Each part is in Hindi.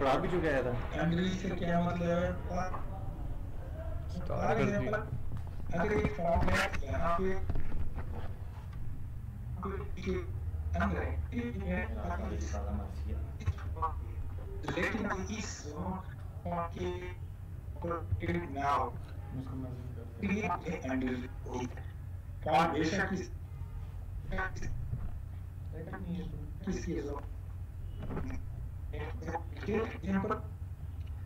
पढ़ा भी चुके आया था एंड्री से क्या मतलब है? स्टार्ट कर दी। अगर एक फॉर्म है यहाँ पे है है लेकिन इस के ऊपर नाउ बेशक किसकी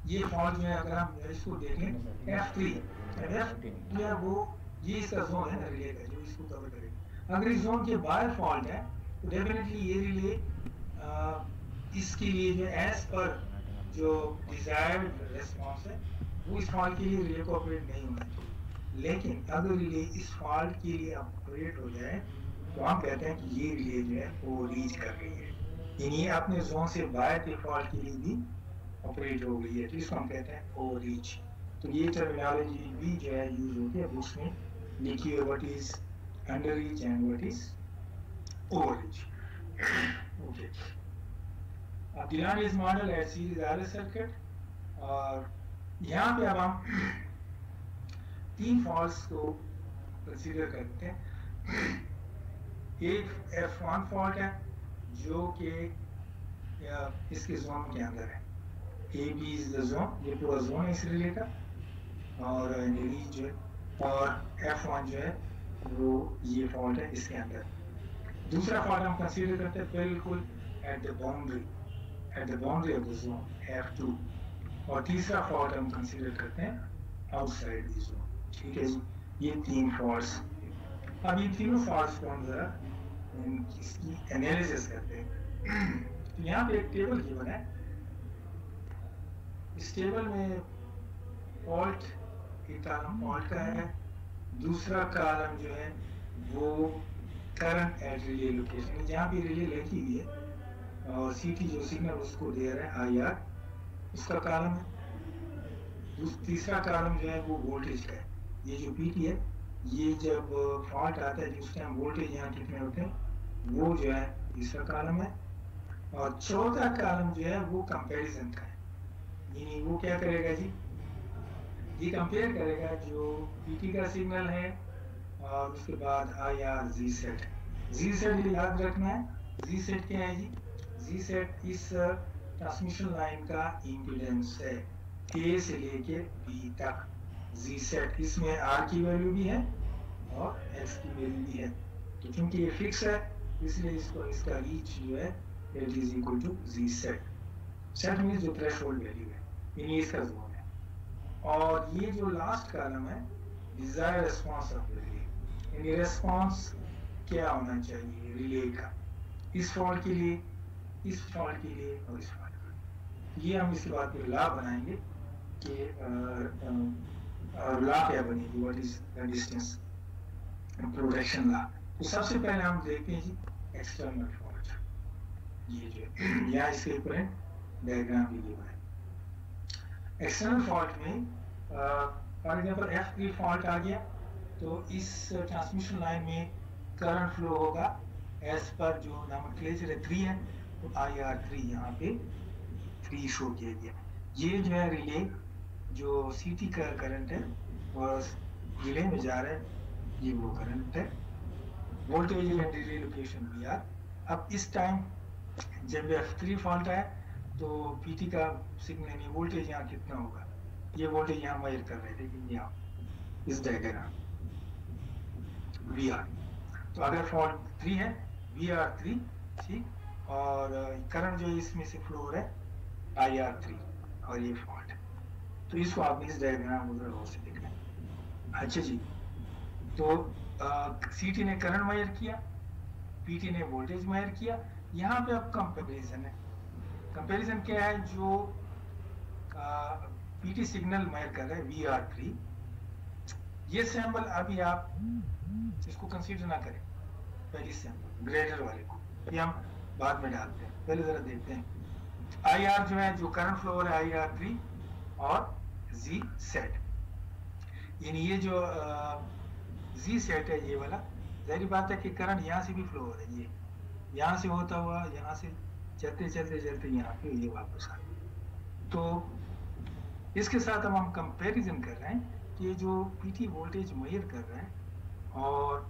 ये फॉल्ट जो है अगर हम इसको देखें एफ़ थ्री एफ़ या वो ये इसका जोन है रिले का जो इसको कवर करेगा अगर इस जोन के बाहर फॉल्ट है तो डेफिनेटली ये रिले इसके लिए जो एज पर जो डिजायर्ड रेस्पॉन्स है वो इस फॉल्ट के लिए रिले को ऑपरेट नहीं होना चाहिए लेकिन अगर रिले इस फॉल्ट के लिए ऑपरेट हो जाए तो हम कहते हैं कि ये रिले जो है वो रीच कर रही है यानी अपने जोन से बाहर के फॉल्ट के लिए भी ऑपरेट हो गई है तो इसको हम कहते हैं ओवर रीच तो ये टर्मिनोलॉजी भी जो है यूज़ होती है बुक्स में लिखी है what is under reach and what is over reach okay Dylan is model at series R circuit और यहाँ पे अब हम तीन फॉल्ट को कंसिडर करते हैं। एक एफ़ वन फॉल्ट है जो कि इसके जोन के अंदर है। A B is the zone ये पूरा जोन है इस रिले का और नीली जो और एफ़ वन जो है, वो ये फॉल्ट है इसके अंदर। दूसरा फॉल्ट हम कंसीडर करते हैं बिल्कुल at the boundary at the boundary of the zone F two और तीसरा फॉल्ट हम कंसीडर करते हैं आउटसाइड द जोन ठीक है जी? ये तीन फॉल्ट्स अब ये तीनों फॉल्ट्स को हम जरा इसकी एनालिसिस करते हैं। तो यहाँ पे एक टेबल गिवन है। इस टेबल में फॉल्ट एक कॉलम फॉल्ट का है। दूसरा कॉलम जो है, वो करंट एट रिले लोकेशन जहाँ पे रिले लगी हुई है। और सीटी जो सिग्नल उसको दे रहा है आई आर उसका कॉलम है। तीसरा कॉलम जो है, वो वोल्टेज का है। ये जो पीटी है, ये जब फॉल्ट आता है, जिस टाइम वोल्टेज यहाँ कितने होते हैं वो जो है तीसरा कॉलम है और चौथा कॉलम जो है वो कंपैरिजन का है। यानी वो क्या करेगा जी? ये कंपेयर करेगा जो पीटी का सिग्नल है और उसके बाद I R Z set Z set याद रखना है। जी सेट क्या है जी? जी सेट इस ट्रांसमिशन लाइन का इम्पीडेंस है। ए से लेके बी तक। जी सेट इसमें आर की वैल्यू भी है और एक्स की वैल्यू भी है। तो क्योंकि ये फिक्स है इसलिए इसको, इसका रीच जो है it is equal to Z set set mean जो थ्रेश वैल्यू है. यानी इसका जोन है. और ये जो लास्ट कॉलम है डिज़ायर रेस्पॉन्स ऑफ़ रिले यानी रेस्पॉन्स क्या होना चाहिए? रिले का. इस फॉल्ट के लिए, इस फॉल्ट के लिए और इस फॉल्ट के लिए. ये हम इसके बाद फिर ला बनाएँगे कि ला क्या बनेगी? What is the distance protection law तो सबसे पहले हम देखते हैं जी एक्सटर्नल फॉल्ट। ये जो। यहाँ इसके ऊपर डायग्राम भी दिया है एक्सटर्नल फॉल्ट में for example F three fault आ गया तो इस ट्रांसमिशन लाइन में करंट फ्लो होगा। एज पर जो नॉमेनक्लेचर है थ्री है तो आई आर थ्री यहाँ पे थ्री शो किया गया। ये जो है रिले जो सी टी का करंट है और रिले में जा रहा है, ये वो करंट है। वोल्टेज एंड रिले लोकेशन भी आर अब इस टाइम जब एफ़ थ्री फॉल्ट है तो पीटी का सिग्नल यानी वोल्टेज यहाँ कितना होगा? ये वोल्टेज यहाँ मेजर कर रहे थे यहाँ, इस डायग्राम वी आर तो अगर फॉल्ट थ्री है वी आर थ्री ठीक? और करंट जो इसमें से फ्लो हो रहा आई आर थ्री और ये फॉल्ट तो इसको आप इस डायग्राम उधर गौर से देखना है अच्छा जी। तो सी टी ने करंट मेजर किया पीटी ने वोल्टेज मेजर किया। यहाँ पे अब कंपेरिजन है। कंपैरिजन क्या है? जो पीटी सिग्नल मेजर कर रहे हैं वी आर थ्री ये सैंपल अभी आप इसको कंसीडर ना करें। पहली सैंपल ग्रेटर वाले को। ये हम बाद में डालते हैं। पहले जरा देखते हैं। आई आर जो है, जो करंट फ्लो है आई आर थ्री और जी सेट यानी ये जो जी सेट है ये वाला। ज़ाहिर बात है कि करंट यहाँ से भी फ्लो हो रहा है, ये। यहाँ से होता हुआ, यहाँ से चलते चलते चलते यहाँ पे ये वापस आ तो इसके साथ अब हम कंपैरिजन कर रहे हैं कि जो पीटी वोल्टेज मेजर कर रहे हैं और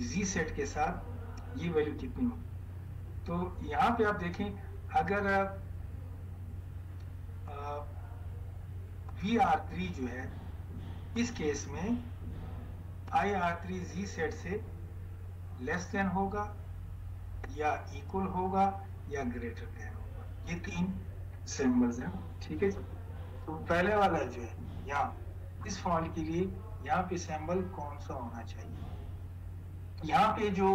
जी सेट के साथ ये वैल्यू कितनी होगी। तो यहाँ पे आप देखें, अगर वी आर थ्री जो है, इस केस में I R three G set से लेस देन होगा या इक्वल होगा या ग्रेटर देन होगा। ये तीन सिंबल्स हैं। ठीक है तो पहले वाला जो है, यहाँ, इस फॉल्ट के लिए यहाँ पे सैंपल कौन सा होना चाहिए? यहाँ पे जो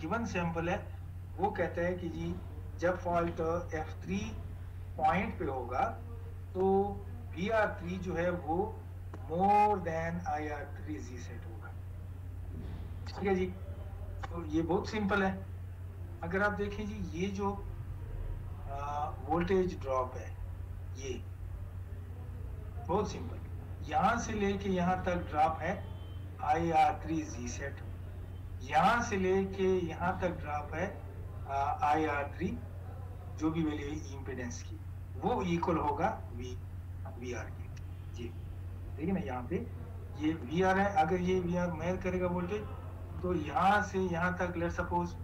गिवन सैंपल है, वो कहता है कि जी, जब फॉल्ट F3 पॉइंट पे होगा तो VR3 जो है, वो मोर देन IR3 जी सेट होगा। ठीक है जी। तो ये बहुत सिंपल है। अगर आप देखें जी, ये जो वोल्टेज ड्रॉप है, ये, बहुत सिंपल यहाँ से लेके यहाँ तक ड्रॉप है I R three G set यहाँ से लेके यहाँ तक ड्रॉप है आई आर थ्री जो भी वैल्यू इम्पिडेंस की। वो इक्वल होगा वी वी आर की। जी। है ना, यहाँ पे ये वी आर है। अगर ये वी आर मेयर करेगा वोल्टेज तो यहाँ से यहाँ तक लेट सपोज़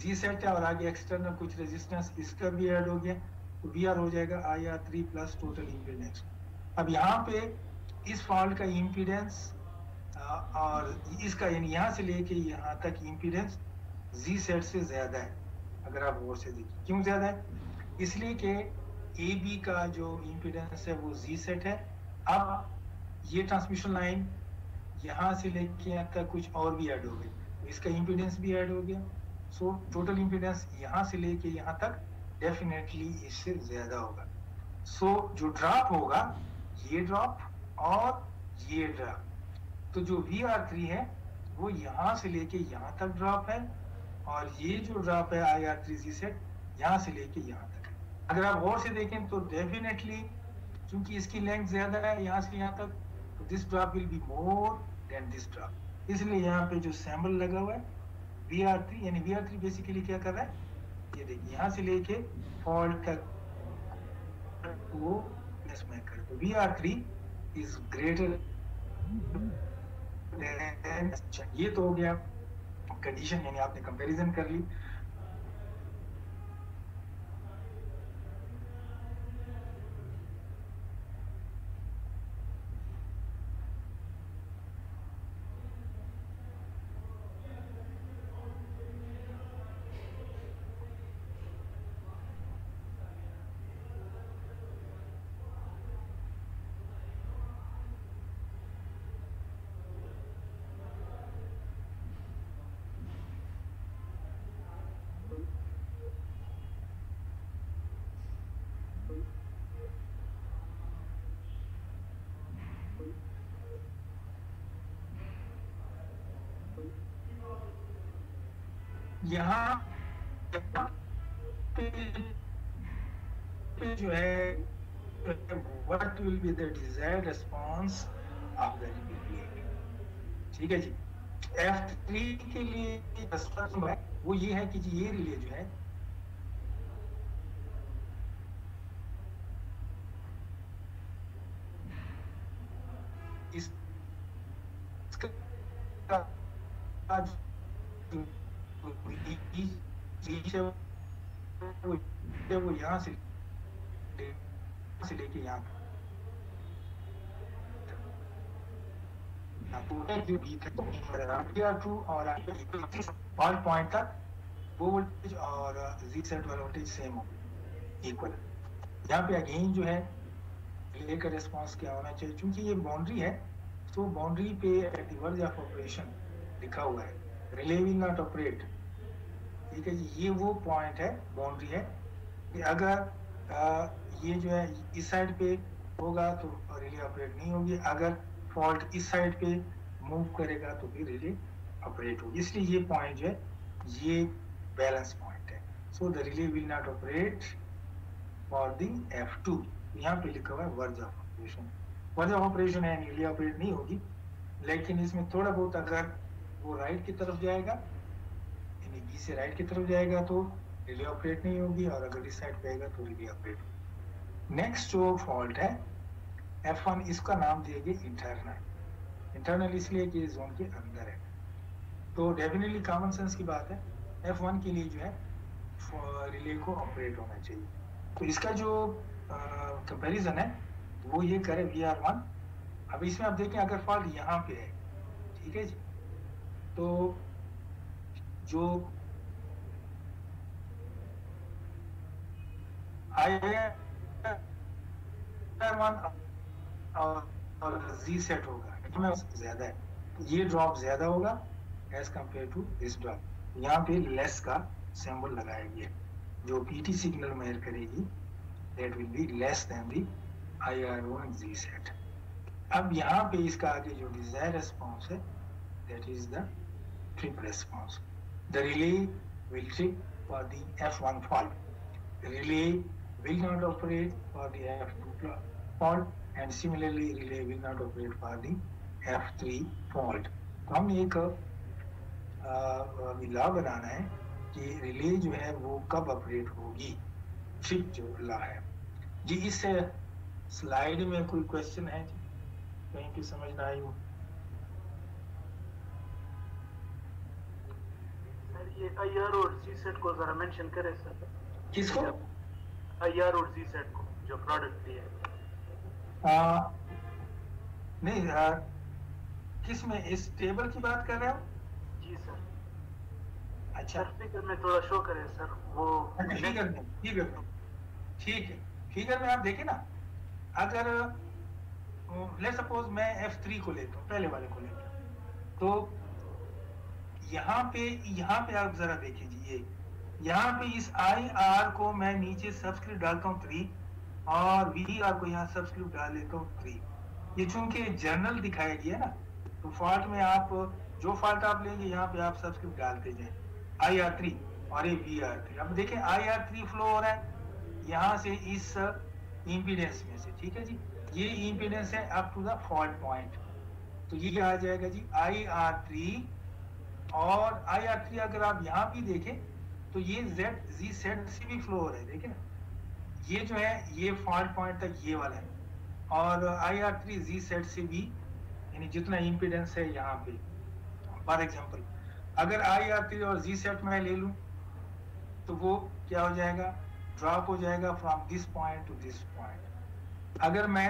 जी सेट है और आगे एक्सटर्नल कुछ रेजिस्टेंस इसका भी ऐड हो गया तो वी आर हो जाएगा I R three plus total impedance अब यहाँ पे इस फॉल्ट का इम्पीडेंस और इसका, यानी यहाँ से लेके यहाँ तक इम्पीडेंस जी सेट से ज़्यादा है, अगर आप गौर से देखिए। क्यों ज़्यादा है? इसलिए कि ए बी का जो इम्पीडेंस है वो जी सेट है। अब ये ट्रांसमिशन लाइन यहाँ से लेके तक कुछ और भी ऐड हो गई इसका इम्पीडेंस भी ऐड हो गया। सो टोटल इम्पीडेंस यहाँ से लेके यहाँ तक डेफिनेटली इससे ज़्यादा होगा। सो so, जो ड्रॉप होगा ये ड्रॉप और ये ड्रॉप तो जो वी आर थ्री है वो यहाँ से लेके यहाँ तक ड्रॉप है और ये जो ड्रॉप है I R three G set यहाँ से लेके यहाँ तक। अगर आप गौर से देखें तो डेफिनेटली क्योंकि इसकी लेंथ ज़्यादा है यहाँ से यहाँ तक तो this drop will be more than this drop इसलिए यहाँ पे जो सैम्बल लगा हुआ है वी आर थ्री यानी वी आर थ्री बेसिकली क्या कर रहा है? ये देखिए, यहाँ से लेके फॉल्ट तक वो इसमें कर तो V R three is greater ये तो हो गया कंडीशन यानी आपने कंपैरिजन कर ली। यहाँ जो है what will be the desired response of the rebellion ठीक है जी F3 के लिए वो ये है कि जी ये रिले जो है इस इसका वो यहाँ से? से लेके यहाँ? और ऑल पॉइंट तक, वो वोल्टेज और जी सेट वाला वोल्टेज सेम हो इक्वल यहाँ पे अगेन जो है रिले क्या होना चाहिए? क्योंकि ये बाउंड्री है तो बाउंड्री पे at the verge of operation लिखा हुआ है। रिले विल नॉट ऑपरेट ठीक है जी, ये वो पॉइंट है बाउंड्री है। कि अगर आ, ये जो है इस साइड पे होगा तो रिले ऑपरेट नहीं होगी। अगर फॉल्ट इस साइड पे मूव करेगा तो फिर रिले ऑपरेट होगी। इसलिए ये पॉइंट जो है ये बैलेंस पॉइंट है। So the relay will not operate for the F two यहाँ पे लिखा हुआ है verge of operation. Verge of operation है रिले ऑपरेट नहीं होगी। लेकिन इसमें थोड़ा बहुत अगर वो राइट की तरफ़ जाएगा यानी बी से राइट की तरफ़ जाएगा तो रिले ऑपरेट नहीं होगी और अगर इस साइड पे आएगा तो रिले ऑपरेट नेक्स्ट जो फॉल्ट है F1 इसका नाम गया इंटरनल इंटरनल इसलिए कि जोन के अंदर है। तो डेफिनेटली कॉमन सेंस की बात है F1 के लिए जो है रिले को ऑपरेट होना चाहिए। तो इसका जो कंपैरिजन है, वो ये करे वी आर वन अब इसमें आप देखें, अगर फॉल्ट यहाँ पे है, ठीक है जी? तो जो और जी सेट होगा। ज़्यादा है। ये ड्रॉप ज़्यादा होगा एज टू दिस ड्रॉप यहाँ पे लेस का सिंबल लगाया गया जो पीटी सिग्नल मेयर करेगी that will be less than the I R G set अब यहाँ पे इसका आगे जो डिज़ायर रिस्पॉन्स है that is the trip response the relay will trip for the F1 fault relay will not operate for the F2 fault and similarly relay will not operate for the F3 fault. तो हम एक लॉ बनाना है कि रिले जो है वो कब ऑपरेट होगी? ट्रिप जो लॉ है। जी इस स्लाइड में कोई क्वेश्चन है जी? कहीं की समझ ना आई हो। सर ये आईआर और जी सेट को जरा मेंशन करें सर। किसको? आईआर और जी सेट को जो प्रोडक्ट दिए नहीं किसमें इस टेबल की बात कर रहे हो? जी सर। अच्छा। फिगर में थोड़ा शो करें सर। वो फिगर में फिगर में ठीक है। फिगर में आप देखें ना अगर ले सपोज़ मैं F3 को लेता हूँ पहले वाले को लेता हूँ। तो यहाँ पे यहाँ पे आप जरा देखिए जी ये। यहाँ पे इस आई आर को मैं नीचे सब्सक्रिप्ट डालता हूँ थ्री और वी आर को यहाँ सब्सक्रिप्ट डाल लेता हूँ थ्री ये चूँकि जर्नल दिखाया गया ना तो फॉल्ट में आप, जो फॉल्ट आप लेंगे, यहाँ पे आप सब्सक्रिप्ट डालते जाए। आई आर थ्री और ये वी आर थ्री अब देखें आई आर थ्री फ्लो हो रहा है। यहाँ से इस इम्पीडेंस में से, ठीक है जी? ये इम्पीडेंस है up to the fault point तो ये आ जाएगा जी आई आर थ्री और आई आर थ्री अगर आप यहाँ भी देखें तो ये जेड जी सेट से भी फ्लो हो रहा है देखें ना। ये जो है, ये फॉल्ट पॉइंट तक ये वाला है। और I R three G set से भी, यानी जितना इम्पीडेंस है यहाँ पे। फॉर एग्ज़ाम्पल अगर आई आर थ्री और जी सेट मैं ले लूँ तो वो क्या हो जाएगा? ड्रॉप हो जाएगा from this point to this point अगर मैं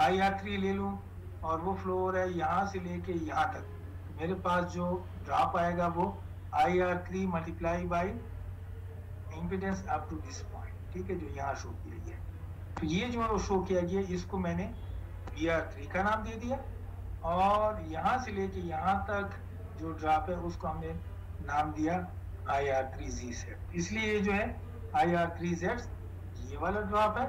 आई आर थ्री ले लूँ और वो फ्लो हो रहा है यहाँ से लेके यहाँ तक, मेरे पास जो ड्रॉप आएगा वो I R three multiply by impedance up to this point ठीक है, जो यहाँ शो किया गया तो ये जो शो किया गया इसको मैंने वी आर थ्री का नाम दे दिया। और यहाँ से लेके यहाँ तक जो ड्रॉप है, उसको हमने नाम दिया I R three G set इसलिए ये जो है आई आर थ्री जेड ये वाला ड्रॉप है,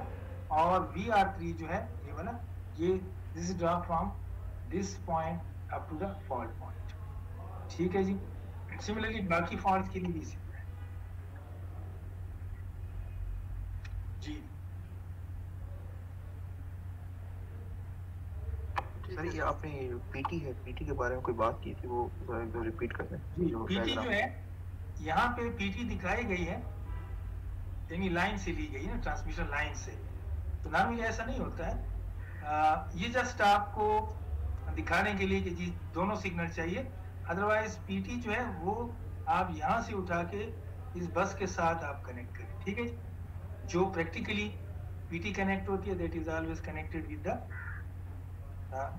और वी आर थ्री जो है, ये वाला, ये this drop from this point up to the fault point ठीक है जी? सिमिलरली बाकी फॉल्ट के लिए भी इसी तरह जी। सर। ये आपने पीटी है पीटी के बारे में कोई बात की थी वो रिपीट कर दें पीटी जो है यहाँ पे पीटी दिखाई गई है यानी लाइन से ली गई है ना ट्रांसमिशन लाइन से। तो नॉर्मली ऐसा नहीं होता है। आ, ये जस्ट आपको दिखाने के लिए कि जी दोनों सिग्नल चाहिए। अदरवाइज़ पीटी जो है, वो आप यहाँ से उठा के इस बस के साथ आप कनेक्ट करें, ठीक है जो? प्रैक्टिकली पीटी कनेक्ट होती है that is always connected with the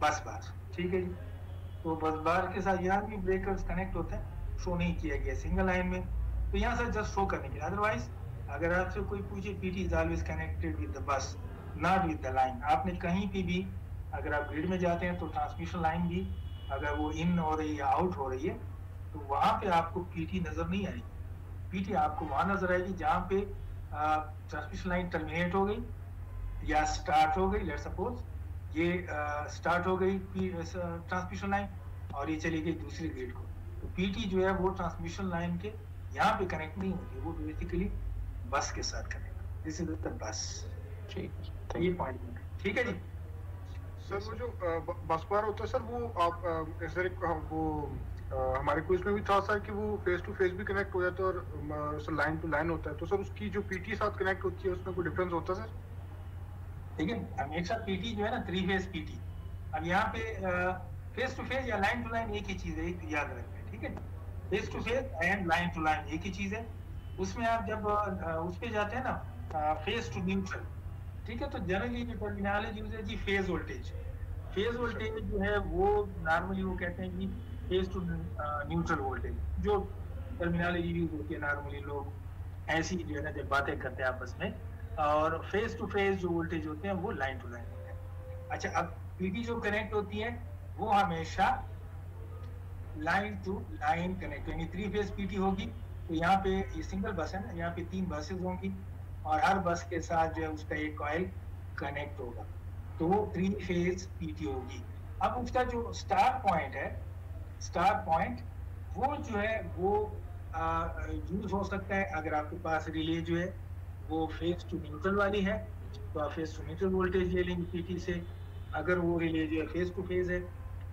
bus bar ठीक है जी? तो बस बार के साथ यहाँ भी ब्रेकर्स कनेक्ट होते हैं शो नहीं किया गया सिंगल लाइन में। तो यहाँ से जस्ट शो करने के लिए। अदरवाइज़ अगर आपसे कोई पूछे PT is always connected with the bus not with the line आपने कहीं पे भी, अगर आप ग्रिड में जाते हैं तो ट्रांसमिशन लाइन भी अगर वो इन हो रही है या आउट हो रही है तो वहाँ पे आपको पीटी नज़र नहीं आएगी। पीटी आपको वहाँ नज़र आएगी जहाँ पे ट्रांसमिशन लाइन टर्मिनेट हो गई या स्टार्ट हो गई लेट सपोज़ ये स्टार्ट हो गई ट्रांसमिशन लाइन और ये चली गई दूसरी ग्रिड को। तो पीटी जो है वो ट्रांसमिशन लाइन के यहाँ पे कनेक्ट नहीं होती वो बेसिकली बस के साथ connect this is the bus ठीक ये पॉइंट ठीक है जी? सर, वो जो होता है सर, वो आप सर वो हमारे क्विज में भी था सर कि वो फेस टू फेस भी कनेक्ट हो जाता है और सर लाइन टू लाइन होता है। तो सर, उसकी जो पीटी साथ कनेक्ट होती है, उसमें कोई डिफरेंस होता है, सर? है हमेशा पीटी जो है ना थ्री फ़ेज़ पीटी अब यहाँ पे फेस टू फ़ेज़ या लाइन टू लाइन एक ही चीज़ है याद रखना है, ठीक है? Phase to phase and line to line एक ही चीज़ है। उसमें आप जब उस पे जाते हैं ना फेस टू न्यूट्रल ठीक है तो जनरली जो टर्मिनोलॉजी यूज़ है जी फ़ेज़ वोल्टेज फ़ेज़ वोल्टेज जो है, वो नॉर्मली वो कहते हैं कि फ़ेज़ टू न्यूट्रल वोल्टेज जो टर्मिनोलॉजी यूज़ होती है नॉर्मली लोग ऐसी जो है ना, जब बातें करते हैं आपस में, और फेस टू फेस जो वोल्टेज होते हैं, वो लाइन टू लाइन होते हैं। अच्छा अब पीटी जो कनेक्ट होती है, वो हमेशा लाइन टू लाइन कनेक्ट यानी थ्री फ़ेज़ पीटी होगी तो यहाँ पे ये सिंगल बस है ना, यहाँ पे तीन बसेस होंगी। और हर बस के साथ जो है उसका एक कॉइल कनेक्ट होगा। तो वो थ्री फ़ेज़ पीटी होगी। अब उसका जो स्टार पॉइंट है स्टार पॉइंट वो जो है, वो यूज़ हो सकता है। अगर आपके पास रिले जो है, वो फ़ेज़ टू न्यूट्रल वाली है तो आप फ़ेज़ टू न्यूट्रल वोल्टेज ले लेंगे पीटी से। अगर वो रिले जो है फेस टू फ़ेज़ है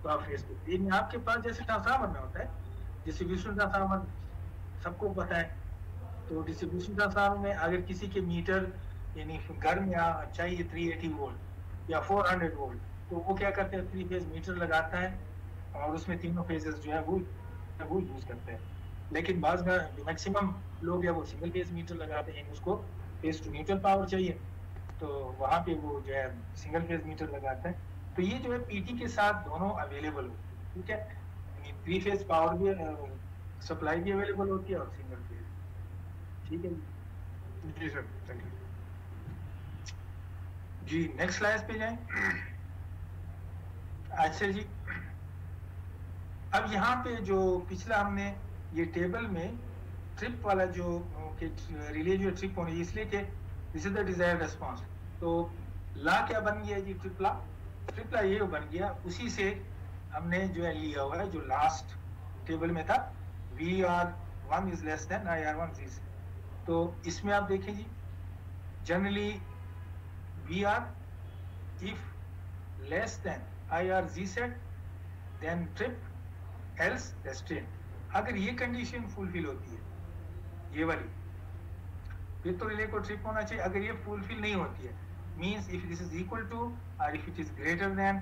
तो आप फेस टू लेकिन आपके पास जैसे ट्रांसफार्मर में होता है डिस्ट्रीब्यूशन ट्रांसफार्मर सबको पता है तो डिस्ट्रीब्यूशन ट्रांसफार्मर में। अगर किसी के मीटर यानी घर में चाहिए 380 वोल्ट या 400 वोल्ट तो वो क्या करते हैं? थ्री फ़ेज़ मीटर लगाता है और उसमें तीनों फेजेस जो है वो वो यूज़ करते हैं। लेकिन बाद में मैक्सिमम लोग या वो सिंगल फ़ेज़ मीटर लगाते हैं, उसको फ़ेज़ टू न्यूट्रल पावर चाहिए। तो वहाँ पे वो जो है सिंगल फ़ेज़ मीटर लगाते हैं। तो ये जो है पीटी के साथ दोनों अवेलेबल होते हैं। ठीक है? थ्री फ़ेज़ पावर भी सप्लाई भी अवेलेबल होती है और सिंगल फ़ेज़ जी। नेक्स्ट स्लाइड पे जाएँ। अच्छा जी, अब यहाँ पे जो पिछला हमने ये टेबल में ट्रिप वाला जो, कि रिले जो ट्रिप होनी, इसलिए कि this is the desired response तो ला क्या बन गया जी ट्रिपला ट्रिपला ये बन गया, उसी से हमने जो है लिया हुआ है, जो लास्ट टेबल में था V R one is less than I R one is तो इसमें आप देखें जी generally V R if less than IR Z set, then trip, else restrain अगर ये कंडीशन फुलफिल होती है, ये वाली, फिर तो रिले को ट्रिप होना चाहिए। अगर ये फुलफिल नहीं होती है means if this is equal to और if it is greater than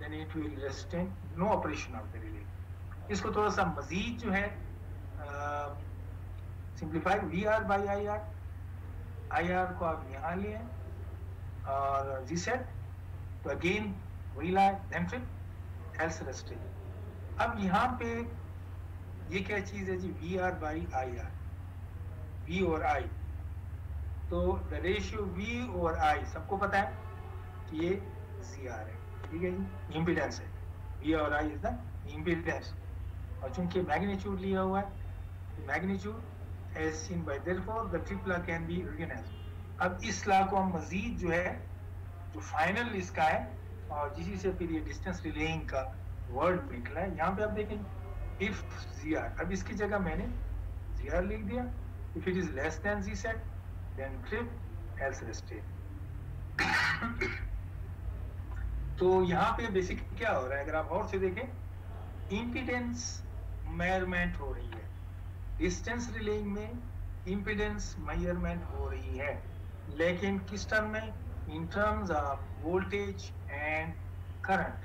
then it will restrain no operation of the relay इसको थोड़ा सा मजीद जो है simplify V R by I R I R को आप यहाँ लिए और जी सेट तो अगेन वही लाए ट्रिप एल्स रेस्टेड अब यहाँ पे ये क्या चीज़ है जी? V R by I R V और आई तो द रेशियो वी और आई सबको पता है कि ये सी आर है, ठीक है जी? इम्पिडेंस है। वी और आई इज़ द इम्पिडेंस और चूँकि मैग्नीट्यूड लिया हुआ है magnitude as seen by therefore the trip law can be written as अब इस ला को हम मजीद जो है, जो फाइनल इसका है, और जिसी से फिर ये डिस्टेंस रिलेइंग का वर्ड निकला है, यहाँ पे आप देखें इफ़ जीआर अब इसकी जगह मैंने जीआर लिख दिया if it is less than G set then trip else restrained तो यहाँ पे बेसिक क्या हो रहा है, अगर आप और से देखें इम्पिडेंस मेज़रमेंट हो रही है। डिस्टेंस रिलेइंग में इम्पिडेंस मेज़रमेंट हो रही है। लेकिन किस टर्म में? In terms of voltage and current.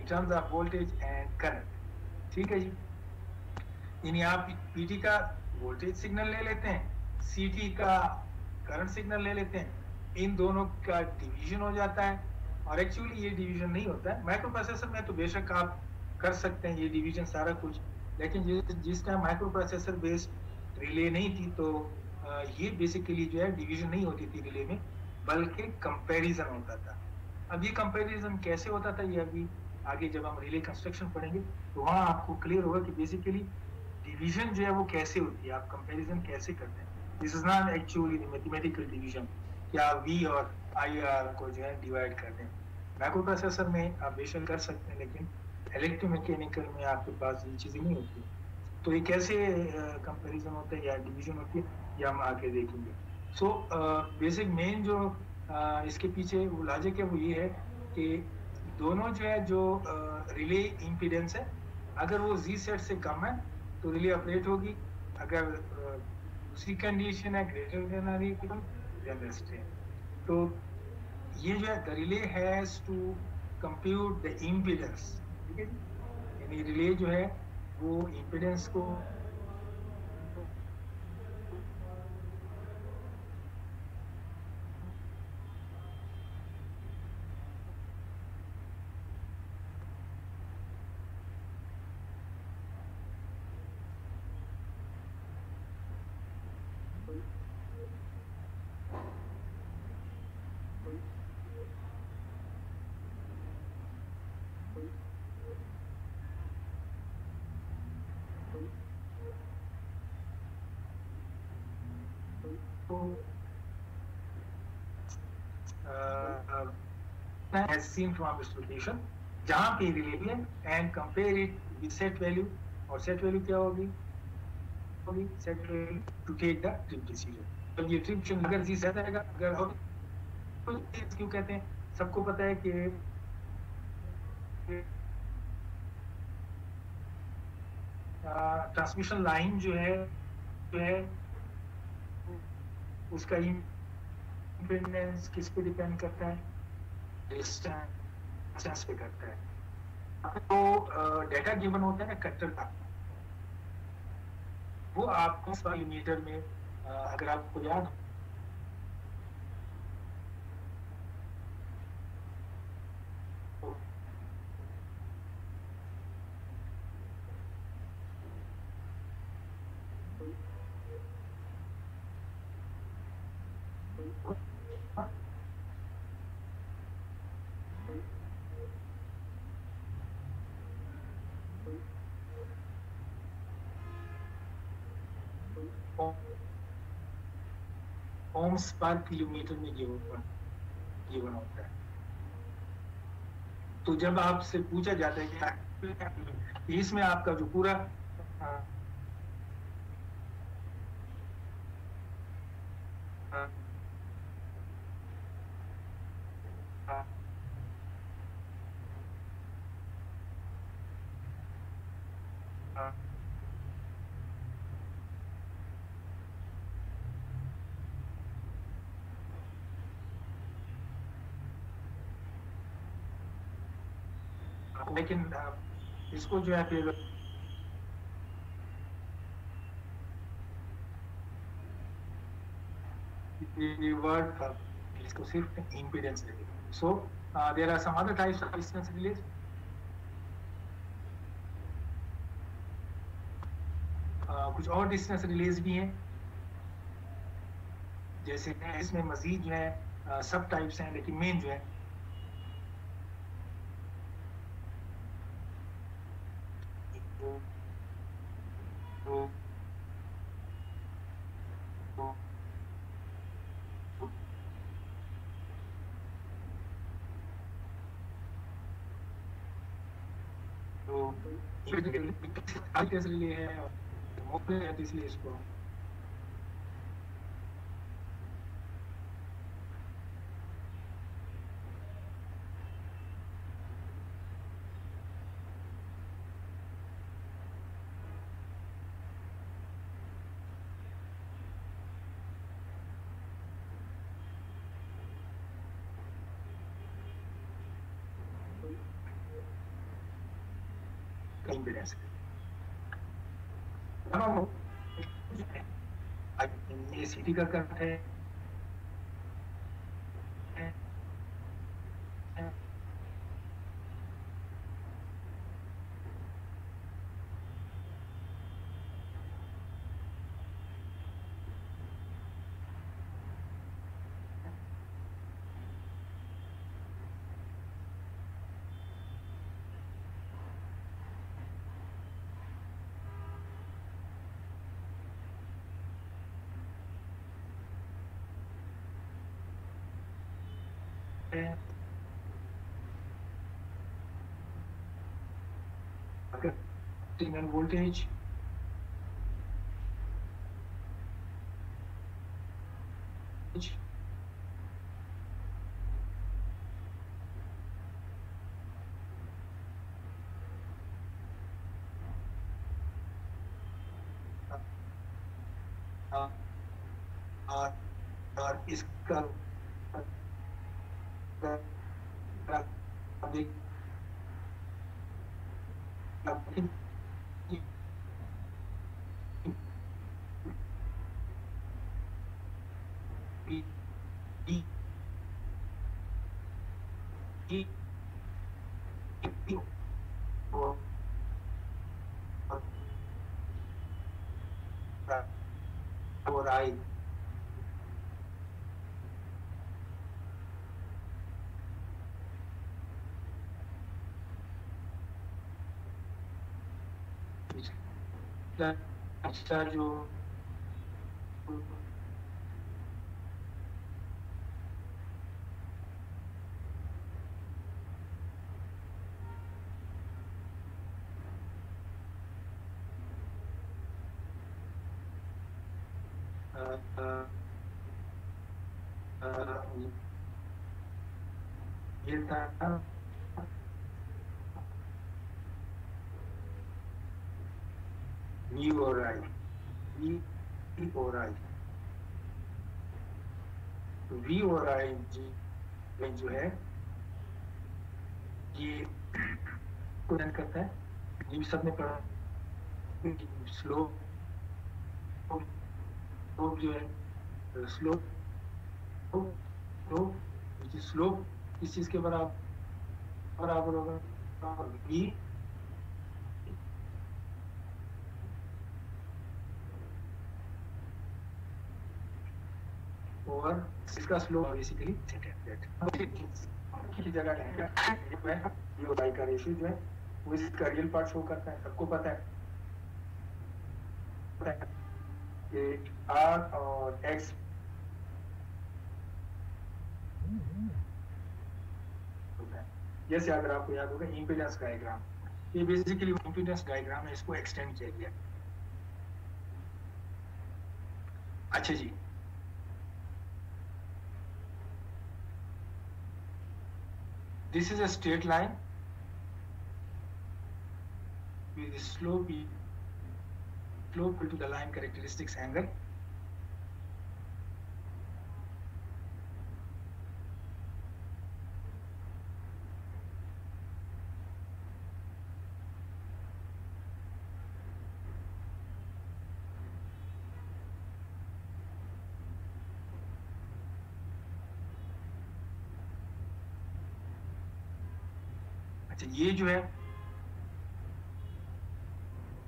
In terms of voltage and current. ठीक है जी? यानी आप पीटी का वोल्टेज सिग्नल ले लेते हैं सीटी का करंट सिग्नल ले लेते हैं, इन दोनों का डिवीज़न हो जाता है। और एक्चुअली ये डिवीज़न नहीं होता है। माइक्रो प्रोसेसर में तो बेशक आप कर सकते हैं ये डिवीज़न सारा कुछ। लेकिन जिस जिस time microprocessor based relay नहीं थी तो ये बेसिकली जो है डिवीज़न नहीं होती थी रिले में, बल्कि कंपैरिजन होता था। अब ये कंपैरिजन कैसे होता था, ये अभी आगे जब हम रिले कंस्ट्रक्शन पढ़ेंगे तो वहाँ आपको क्लियर होगा कि बेसिकली डिवीज़न जो है वो कैसे होती है, आप कंपैरिजन कैसे करते हैं। This is not actually mathematical division क्या वी और आई आर को जो है डिवाइड कर दें माइक्रो प्रोसेसर में आप बेशक कर सकते हैं, लेकिन इलेक्ट्रोमैकेनिकल में आपके पास ये चीज़ें नहीं होती तो ये कैसे कंपैरिजन होता है या डिवीज़न होती है ये हम आगे देखेंगे। सो बेसिक मेन जो uh, इसके पीछे वो लॉजिक है वो ये है कि दोनों जो है जो रिले इम्पीडेंस है अगर वो जी सेट से कम है तो रिले ऑपरेट होगी। अगर दूसरी कंडीशन है greater than or equal then rest है तो ये जो है the relay has to compute the impedance ठीक है जी? यानी रिले जो है वो इम्पीडेंस को as seen from our solution जहाँ पे relay and compare it with set value और सेट वैल्यू क्या होगी? होगी set value to take the trip decision तो ये ट्रिप डिसीज़न अगर जी ज़्यादा रहेगा, अगर और तो क्यों कहते हैं, सबको पता है कि ट्रांसमिशन लाइन जो है जो है, उसका इम्पीडेंस किस पे डिपेंड करता है? डिस्टेंस पे करता है तो डेटा गिवन होता है ना कट्टर का वो आपको मिलीमीटर में अगर आपको याद हो, ओम्स पर किलोमीटर में जीवन जीवन होता है तो जब आपसे पूछा जाता है कि इसमें आपका जो पूरा अ, अ, अ, अ, लेकिन इसको जो है फिर सिर्फ़ इम्पीडेंस टाइप्स रिलेज कुछ और डिस्टेंस रिलेज भी हैं। जैसे इसमें मजीद जो है सब टाइप्स हैं, लेकिन मेन जो है वो वो वो तो इसलिए है और मौके है इसलिए इसको ये सिटी का कट है footage अच्छा जो ये था V और I V और I तो V और I जी है ये क्वेश्चन करता है। ये भी सबने पढ़ा स्लो स्लोप जो है, स्लोप स्लोप स्लोप, इस चीज़ के बराबर बराबर होगा। V और इसका स्लोप बेसिकली की जगह जो ये y का रेशियो जो है वो इसका रियल पार्ट शो करता है? सबको पता है? r और x जैसे अगर आपको याद होगा इम्पीडेंस डायग्राम ये बेसिकली डायग्राम है, इसको एक्सटेंड किया गया अच्छा जी This is a straight line with slope e- slope equal to the line characteristics angle. ये जो है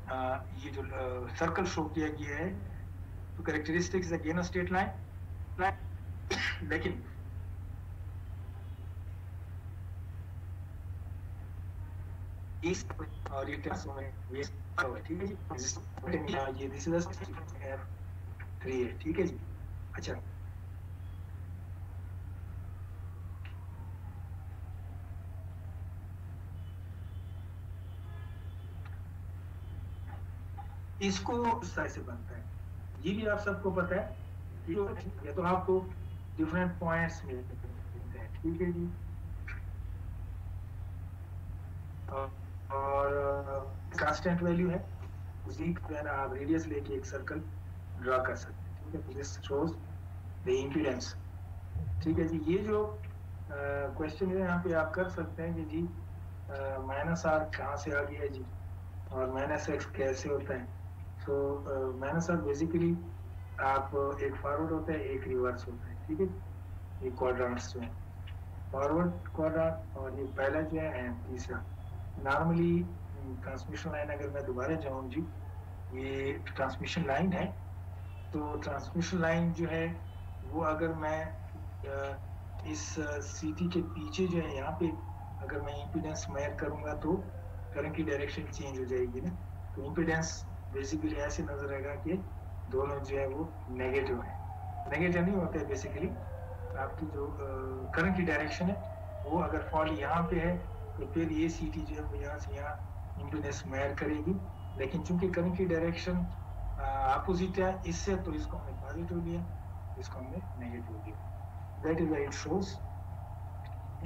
आ, ये जो आ, सर्कल शो किया गया है तो कैरेक्टरिस्टिक्स अगेन स्ट्रेट लाइन लेकिन इस और ये टेस्ट में ये ठीक है जी? ये दिस इज़ थ्री ठीक है जी? अच्छा। इसको इस तरह से बनता है। ये भी आप सबको पता है ये तो आपको डिफरेंट पॉइंट्स मिलते हैं, ठीक है जी? और कांस्टेंट वैल्यू है, उसी का आप रेडियस लेके एक सर्कल ड्रा कर सकते हैं, ठीक है? दिस शोज़ द इम्पीडेंस ठीक है जी? ये जो क्वेश्चन है, यहाँ पे आप कर सकते हैं कि जी माइनस आर कहाँ से आ गया जी? और माइनस एक्स कैसे होता है? तो मैंने आर बेसिकली आप एक फॉरवर्ड होता है, एक रिवर्स होता है, ठीक है? ये क्वाड्रेंट्स जो है। फॉरवर्ड क्वाड्रेंट और ये पहला जो है एंड तीसरा। नॉर्मली ट्रांसमिशन लाइन अगर मैं दोबारा जाऊँ जी, ये ट्रांसमिशन लाइन है तो ट्रांसमिशन लाइन जो है, वो अगर मैं इस सीटी के पीछे जो है, यहाँ पे अगर मैं इम्पीडेंस मेयर करूँगा तो करंट की डायरेक्शन चेंज हो जाएगी ना। तो इम्पीडेंस बेसिकली ऐसे नज़र आएगा कि दोनों जो है वो नेगेटिव है। नेगेटिव नहीं होते बेसिकली आपकी जो करंट की डायरेक्शन है, वो अगर फॉल यहाँ पे है तो फिर ये सीटी जो है वो यहाँ से यहाँ इम्पीडेंस मेयर करेगी। लेकिन चूँकि करंट की डायरेक्शन अपोजिट है इससे तो इसको हमने पॉजिटिव लिया, इसको हमने नेगेटिव लिया। दैट इज़ इट शोज़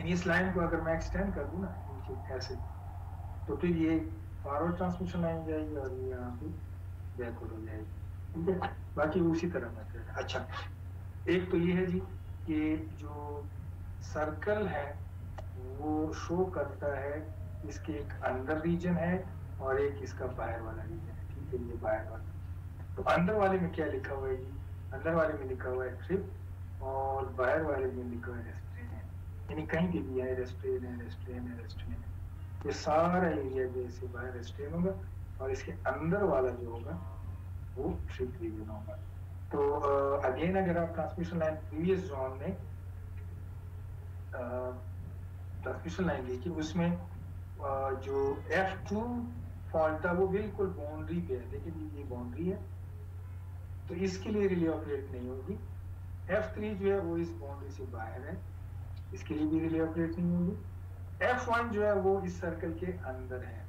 इस लाइन को अगर मैं एक्सटेंड कर दूँ ना, इनके ऐसे तो फिर ये फॉरवर्ड ट्रांसमिशन लाइन जाएगी और ये यहाँ पे बैकवर्ड हो जाएगी। ठीक है? बाकी उसी तरह मेथड अच्छा एक तो ये है जी कि जो सर्कल है, वो शो करता है, इसके एक अंदर रीजन है और एक इसका बाहर वाला रीजन है। ठीक है, ये बाहर वाला। तो अंदर वाले में क्या लिखा हुआ है जी? अंदर वाले में लिखा हुआ है ट्रिप और बाहर वाले में लिखा हुआ है रेस्ट्रेन है यानी कहीं भी भी है रेस्ट्रेन है रेस्ट्रेन है रेस्ट्रेन है। ये सारा एरिया जो है इसे बाहर रेस्ट्रेन होगा और इसके अंदर वाला जो होगा वो ट्रिप रीजन होगा। तो अगेन अगर आप ट्रांसमिशन लाइन प्रीवियस जोन में ट्रांसमिशन लाइन देखिए उसमें अ, जो एफ़ टू फॉल्ट था वो बिल्कुल बाउंड्री पे है। लेकिन ये बाउंड्री है। तो इसके लिए रिले ऑपरेट नहीं होगी। एफ़ थ्री जो है वो इस बाउंड्री से बाहर है। इसके लिए भी रिले ऑपरेट नहीं होगी। F1 जो है वो इस सर्कल के अंदर है।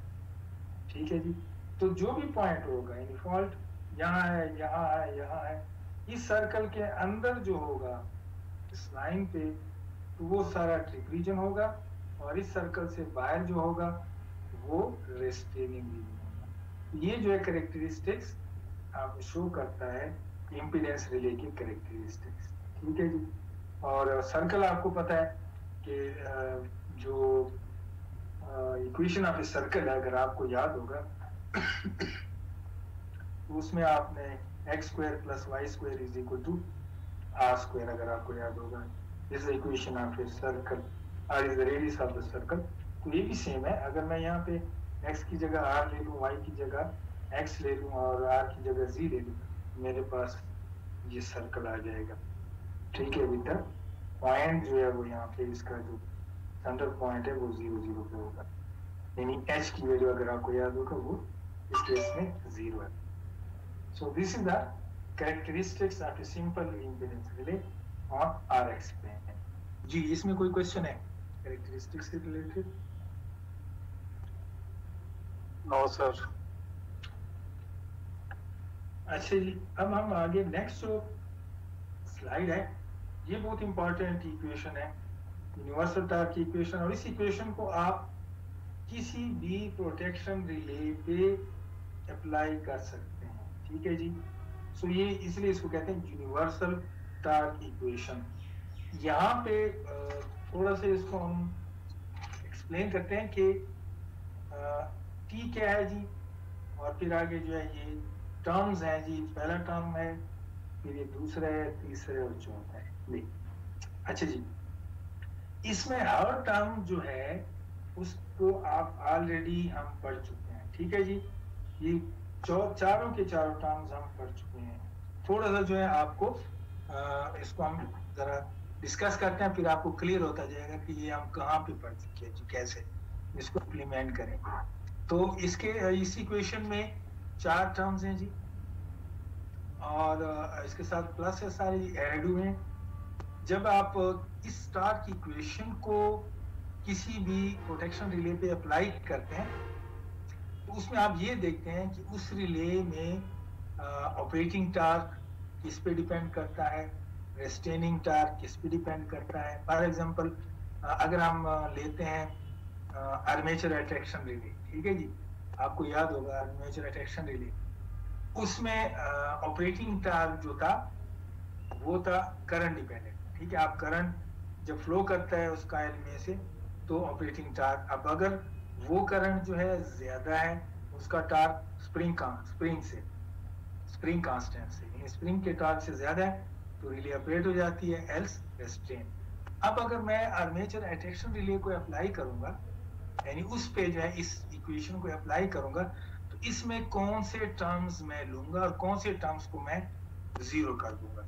ठीक है जी? तो जो भी पॉइंट होगा, यानी फॉल्ट यहाँ है यहाँ है यहाँ है, इस सर्कल के अंदर जो होगा, इस लाइन पे तो वो सारा ट्रिप रीजन होगा और इस सर्कल से बाहर जो होगा, वो रेस्टेनिंग रीजन होगा। ये जो है करेक्टरिस्टिक्स आप शो करता है इम्पीडेंस रिले की करेक्टरिस्टिक्स ठीक है जी? और सर्कल आपको पता है कि जो इक्वेशन ऑफ़ ए सर्कल है, अगर आपको याद होगा तो उसमें आपने X square plus Y square is equal to R square अगर आपको याद होगा। This equation of a circle R is the radius of the circle तो ये भी सेम है। अगर मैं यहाँ पे x की जगह r ले लूँ, y की जगह x ले लूँ और r की जगह z ले लूँ, मेरे पास ये सर्कल आ जाएगा। ठीक है तक पॉइंट जो है वो यहाँ पे इसका जो सेंटर पॉइंट है वो ज़ीरो ज़ीरो पे होगा। यानी एच की वैल्यू अगर आपको याद होगा वो इस केस में ज़ीरो है। So this is the characteristics of a simple impedance relay on RX plane. जी इसमें कोई क्वेश्चन है? Characteristics से रिलेटेड नो सर अच्छा जी अब हम आगे नेक्स्ट जो स्लाइड है ये बहुत इंपॉर्टेंट इक्वेशन है। यूनिवर्सल टार्क की इक्वेशन और इस इक्वेशन को आप किसी भी प्रोटेक्शन रिले पे अप्लाई कर सकते हैं। ठीक है जी? सो ये इसलिए इसको कहते हैं यूनिवर्सल टार्क इक्वेशन यहाँ पे थोड़ा सा इसको हम एक्सप्लेन करते हैं कि टी क्या है जी? और फिर आगे जो है ये टर्म्स हैं जी। पहला टर्म है, फिर ये दूसरा है, तीसरा और चौथा है। नहीं। अच्छा जी। इसमें हर टर्म जो है उसको आप ऑलरेडी हम पढ़ चुके हैं। ठीक है जी? ये चारों के चारों टर्म्स हम पढ़ चुके हैं। थोड़ा सा जो है आपको अ, इसको हम जरा डिस्कस करते हैं फिर आपको क्लियर होता जाएगा कि ये हम कहाँ पे पढ़ चुके हैं जी कैसे। इसको इम्प्लीमेंट करें। तो इसके इस इक्वेशन में चार टर्म्स हैं जी। और इसके साथ प्लस है सारी एड हुए हैं। जब आप इस स्टार की इक्वेशन को किसी भी प्रोटेक्शन रिले पे अप्लाई करते हैं तो उसमें आप ये देखते हैं कि उस रिले में ऑपरेटिंग टार्क किस पे डिपेंड करता है रेस्टेनिंग टार्क किस पे डिपेंड करता है। फॉर एग्जांपल अगर हम लेते हैं आर्मेचर अट्रैक्शन रिले ठीक है जी? आपको याद होगा आर्मेचर अट्रैक्शन रिले उसमें ऑपरेटिंग टार्क जो था, वो था करंट डिपेंडेंट ठीक है, आप करंट जब फ्लो करता है उस कायल में से तो ऑपरेटिंग टार्क अब अगर वो करंट जो है ज़्यादा है, उसका टार्क स्प्रिंग का स्प्रिंग से स्प्रिंग कांस्टेंट से स्प्रिंग के टार्क से ज़्यादा है तो रिले ऑपरेट हो जाती है एल्स रेस्ट्रेन अब अगर मैं आर्मेचर अट्रैक्शन रिले को अप्लाई करूँगा, यानी उस पे जो है इस इक्वेशन को अप्लाई करूँगा तो इसमें कौन से टर्म्स मैं लूँगा और कौन से टर्म्स को मैं ज़ीरो कर दूँगा?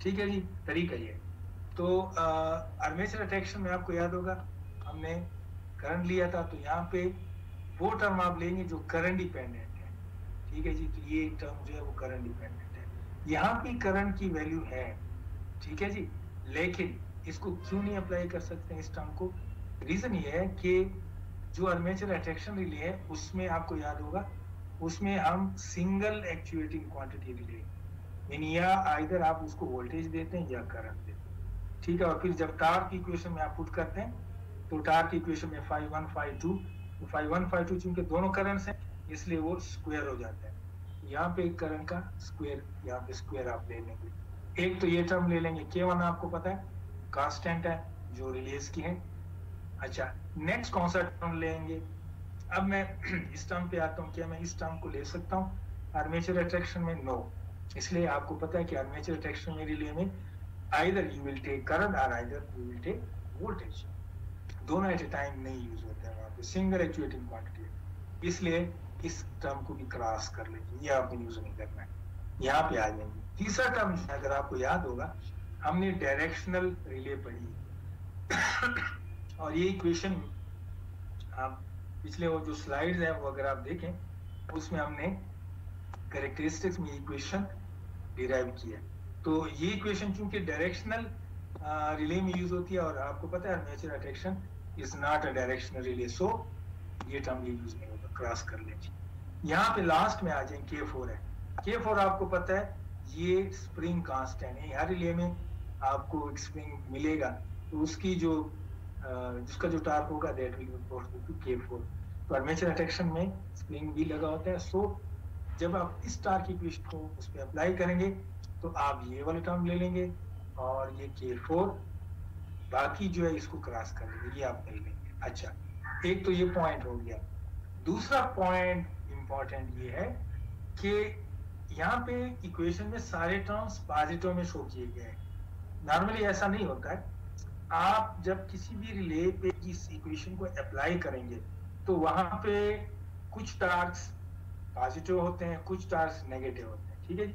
ठीक है जी? तरीका ये। तो आर्मेचर अट्रैक्शन में आपको याद होगा, हमने करंट लिया था तो यहाँ पे वो टर्म आप लेंगे जो करंट डिपेंडेंट है। ठीक है जी? तो ये टर्म जो है वो करंट डिपेंडेंट है। यहाँ पे करंट की वैल्यू है। ठीक है जी? लेकिन इसको क्यों नहीं अप्लाई कर सकते इस टर्म को? रीजन ये है कि जो आर्मेचर अट्रैक्शन रिले है, उसमें आपको याद होगा, उसमें हम सिंगल एक्चुएटिंग क्वांटिटी रिले या आइदर आप उसको वोल्टेज देते हैं या करंट देते हैं। ठीक है, और फिर जब टार्क इक्वेशन में आप पुट करते हैं तो टार्क इक्वेशन में फाइव वन फाइव टू तो फाइव वन फाइव टू चूँकि दोनों करंट्स हैं, इसलिए वो स्क्वायर हो जाता है। यहाँ पे करंट का स्क्वायर यहाँ पे स्क्वायर आप ले लेंगे। एक तो ये टर्म ले लेंगे के वन आपको पता है कांस्टेंट है, जो रिलीज़ की है। अच्छा नेक्स्ट कौन सा टर्म लेंगे? अब मैं इस टर्म पे आता हूँ, क्या मैं इस टर्म को ले सकता हूँ? आर्मेचर अट्रैक्शन में नो इसलिए आपको पता है कि आर्मेचर अट्रैक्शन में रिले में either you will take current और either you will take voltage दोनों एट ए टाइम नहीं यूज़ होते हैं वहाँ पे सिंगल एक्चुएटिंग क्वांटिटी इसलिए इस टर्म को भी क्रॉस कर लीजिए ये आपने यूज़ नहीं करना है। यहाँ पे आ जाएँगे। तीसरा टर्म अगर आपको याद होगा, हमने डायरेक्शनल रिले पढ़ी और ये इक्वेशन आप पिछले वो जो स्लाइड्स हैं, वो अगर आप देखें, उसमें हमने कैरेक्टरिस्टिक्स में इक्वेशन डिराइव किया तो ये इक्वेशन चूँकि डायरेक्शनल रिले में यूज़ होती है और आपको पता है armature attraction is not a directional relay so ये टर्म ये यूज़ नहीं होगा क्रॉस कर लीजिए। यहाँ पे लास्ट में आ जाए के फोर है। के फोर आपको पता है, ये स्प्रिंग कांस्टेंट है। हर रिले में आपको एक स्प्रिंग मिलेगा। तो उसकी जो जिसका जो टार्क होगा that will be to K four तो आर्मेचर अट्रैक्शन में स्प्रिंग भी लगा होता है। सो जब आप इस टार्क इक्वेशन को उस पर अप्लाई करेंगे तो आप ये वाले टर्म ले लेंगे और ये के फोर बाकी जो है इसको क्रॉस कर लेंगे, ये आप नहीं लेंगे। अच्छा एक तो ये पॉइंट हो गया। दूसरा पॉइंट इंपॉर्टेंट ये है कि यहाँ पे इक्वेशन में सारे टर्म्स पॉजिटिव में शो किए गए हैं। नॉर्मली ऐसा नहीं होता है। आप जब किसी भी रिले पे इस इक्वेशन को अप्लाई करेंगे तो वहाँ पे कुछ टार्क्स पॉजिटिव होते हैं, कुछ टार्क्स नेगेटिव होते हैं। ठीक है जी?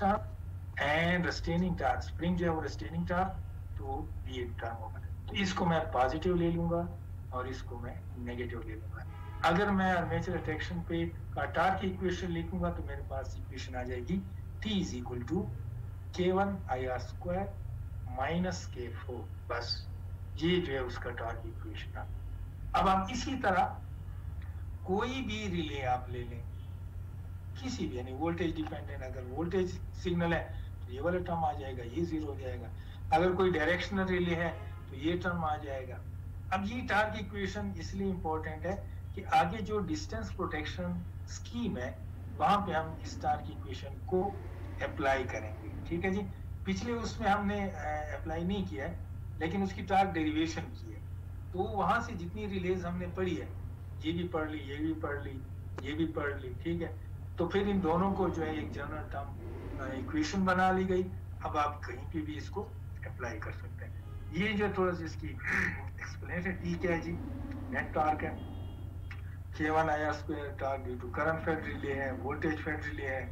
torque and retaining torque spring जो है वो retaining torque तो ये टर्म होगा। तो इसको मैं पॉजिटिव ले लूँगा और इसको मैं नेगेटिव ले लूँगा। अगर मैं आर्मेचर अट्रैक्शन पे का टार्क इक्वेशन लिखूँगा तो मेरे पास इक्वेशन आ जाएगी T is equal to K1 IR square minus K four बस, ये जो है उसका टार्क इक्वेशन अब आप इसी तरह कोई भी रिले आप ले लें। किसी भी, यानी वोल्टेज डिपेंडेंट अगर वोल्टेज सिग्नल है तो ये वाला टर्म आ जाएगा, ये ज़ीरो हो जाएगा। अगर कोई डायरेक्शनल रिले है तो ये टर्म आ जाएगा। अब ये टार्क इक्वेशन इसलिए इंपॉर्टेंट है कि आगे जो डिस्टेंस प्रोटेक्शन स्कीम है, वहाँ पे हम इस टार्क इक्वेशन को अप्लाई करेंगे। ठीक है जी? पिछले उसमें हमने अप्लाई नहीं किया है, लेकिन उसकी टार्क डेरिवेशन की है। तो वहाँ से जितनी रिलेज हमने पढ़ी है, ये भी पढ़ ली, ये भी पढ़ ली, ये भी पढ़ ली, ठीक है? तो फिर इन दोनों को जो है एक जनरल टर्म इक्वेशन बना ली गई। अब आप कहीं पे भी इसको अप्लाई कर सकते हैं। ये जो थोड़ा सा इसकी एक्सप्लेनेशन टी क्या है जी। नेट टार्क है। K one I square torque due to current fed relay है वोल्टेज फेड रिले है।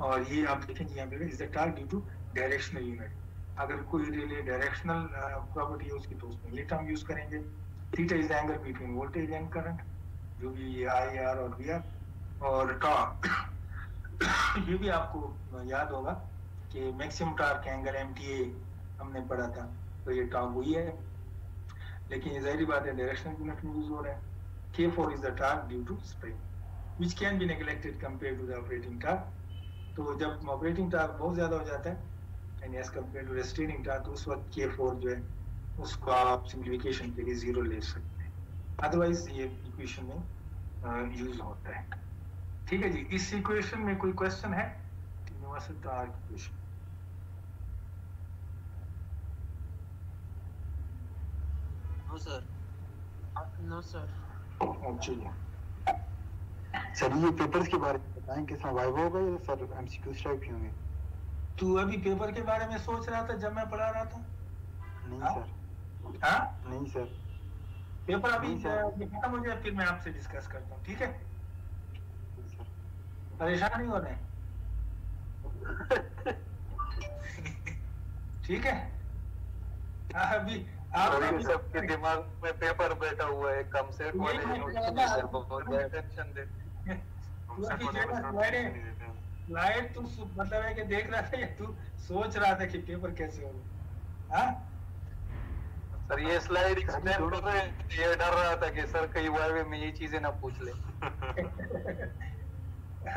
और ये आप देखेंगे यहाँ पे is the torque due to directional unit अगर कोई रिले डायरेक्शनल प्रॉपर्टी है, उसकी तो उसमें ये टर्म यूज़ करेंगे। Theta is angle between voltage and current जो भी ये आई आर और वी आर और टॉर्क ये भी आपको याद होगा कि मैक्सिमम टॉर्क एंगल एम हमने पढ़ा था तो ये टॉर्क वही है। लेकिन ये ज़ाहिर बात है डायरेक्शनल यूनिट में यूज़ हो रहा है। K4 is the torque due to spring, which can be neglected compared to the operating torque तो जब ऑपरेटिंग टार्क बहुत ज़्यादा हो जाता है यानी as compare to restraining torque तो उस वक्त K4 जो है, उसको आप सिंप्लीफिकेशन के लिए ज़ीरो ले सकते हैं। अदरवाइज़ ये इक्वेशन में यूज़ होता है। ठीक है जी इस इक्वेशन में कोई क्वेश्चन है? Equation no sir no sir अच्छा सर ये पेपर्स के बारे में बताएँ कि इसमें होगा या सर एमसीक्यूज टाइप ही होंगे? तू अभी पेपर के बारे में सोच रहा था जब मैं पढ़ा रहा था? नहीं हाँ? सर। हाँ? नहीं सर। पेपर अभी खत्म हो जाए फिर मैं आपसे डिस्कस करता हूँ ठीक है? परेशान नहीं हो रहे ठीक है? अभी आप अभी सबके दिमाग में पेपर बैठा हुआ है कम से टेंशन दे। तू है। तू मतलब है कि देख रहा था या तू सोच रहा था कि पेपर कैसे होगा? हाँ? सर ये स्लाइड एक्सप्लेन कर रहे हैं ये डर रहा था कि सर कई वाइवे में ये चीज़ें ना पूछ ले।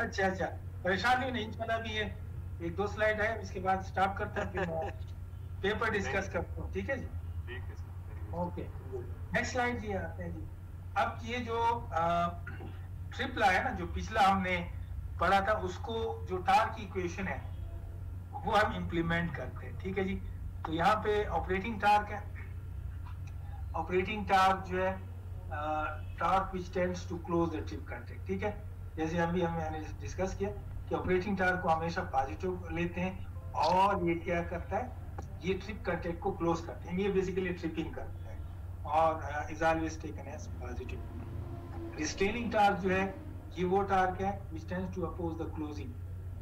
अच्छा अच्छा। परेशान नहीं चला भी है। एक दो स्लाइड है इसके बाद स्टॉप करते हैं फिर पेपर डिस्कस करता हूँ ठीक है जी? है ओके नेक्स्ट स्लाइड जी आते हैं जी। अब ये जो ट्रिपला है ना जो पिछला हमने पढ़ा था उसको जो टार की इक्वेशन है वो हम इम्प्लीमेंट करते हैं ठीक है जी? तो यहाँ पे ऑपरेटिंग टार्क है ऑपरेटिंग टार्क जो है torque which tends to close the trip contact ठीक है? जैसे अभी हमने डिस्कस किया कि ऑपरेटिंग टार्क को हमेशा पॉजिटिव लेते हैं और ये क्या करता है? ये ट्रिप कंटेक्ट को क्लोज करते हैं। ये बेसिकली ट्रिपिंग करता है। और is always taken as positive restraining torque जो है, ये वो टार्क है? Which tends to oppose the closing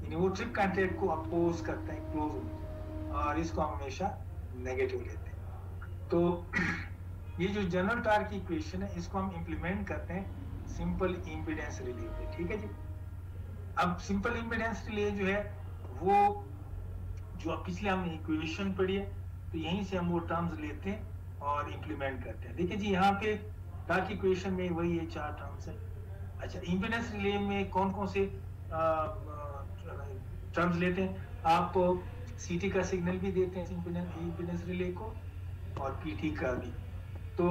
यानी वो ट्रिप कंटेक्ट को अपोज करता है क्लोज और इसको हम हमेशा नेगेटिव लेते हैं। तो ये जो जनरल टार्क की इक्वेशन है, इसको हम इंप्लीमेंट करते हैं सिंपल इम्पिडेंस रिले पे ठीक है जी? अब सिंपल इम्पिडेंस रिले जो है, वो जो पिछले हमने इक्वेशन पढ़ी है तो यहीं से हम वो टर्म्स लेते हैं और इंप्लीमेंट करते हैं। देखिए जी, यहाँ पे टार्क इक्वेशन में वही ये चार टर्म्स है। अच्छा इम्पिडेंस रिले में कौन कौन से टर्म्स लेते हैं? आप सीटी का सिग्नल भी देते हैं इम्पिडेंस रिले को, और पीटी का भी। तो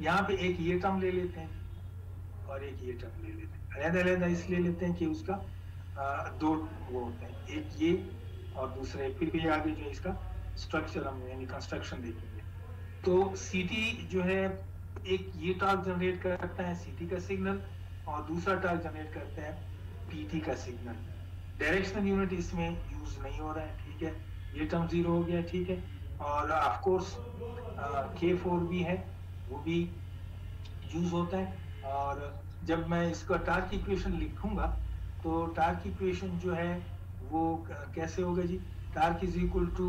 यहाँ पे एक ये टर्म ले लेते हैं। और एक ये टर्म ले लेते हैं। अलहदा अलहदा इसलिए लेते हैं कि उसका दो वो होते हैं। एक ये और दूसरे फिर भी आगे जो इसका स्ट्रक्चर हम यानी कंस्ट्रक्शन देखेंगे। तो सीटी जो है, एक ये टार्क जनरेट करता है सीटी का सिग्नल और दूसरा टार्क जनरेट करता है पीटी का सिग्नल डायरेक्शनल यूनिट इसमें यूज़ नहीं हो रहा है, ठीक है? ये टर्म ज़ीरो हो गया, ठीक है? और ऑफ़ कोर्स के फोर भी है। वो भी यूज़ होता है। और जब मैं इसका टार्क इक्वेशन लिखूँगा तो टार्क इक्वेशन जो है, वो कैसे होगा जी? टार्क इज़ इक्वल टू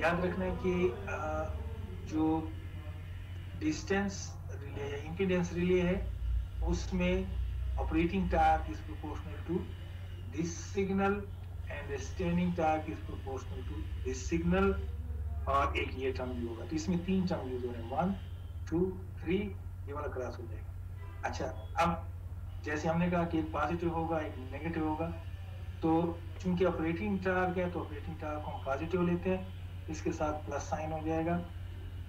याद रखना है कि जो डिस्टेंस रिले या इम्पीडेंस रिले है, उसमें operating torque is proportional to this signal and straining torque is proportional to this signal और एक ये टर्म भी होगा। तो इसमें तीन टर्म यूज़ हो रहे हैं। वन टू थ्री ये वाला क्रॉस हो जाएगा। अच्छा अब जैसे हमने कहा कि एक पॉजिटिव होगा, एक नेगेटिव होगा तो चूँकि ऑपरेटिंग टार्क है तो ऑपरेटिंग टार्क को हम पॉजिटिव लेते हैं। इसके साथ प्लस साइन हो जाएगा,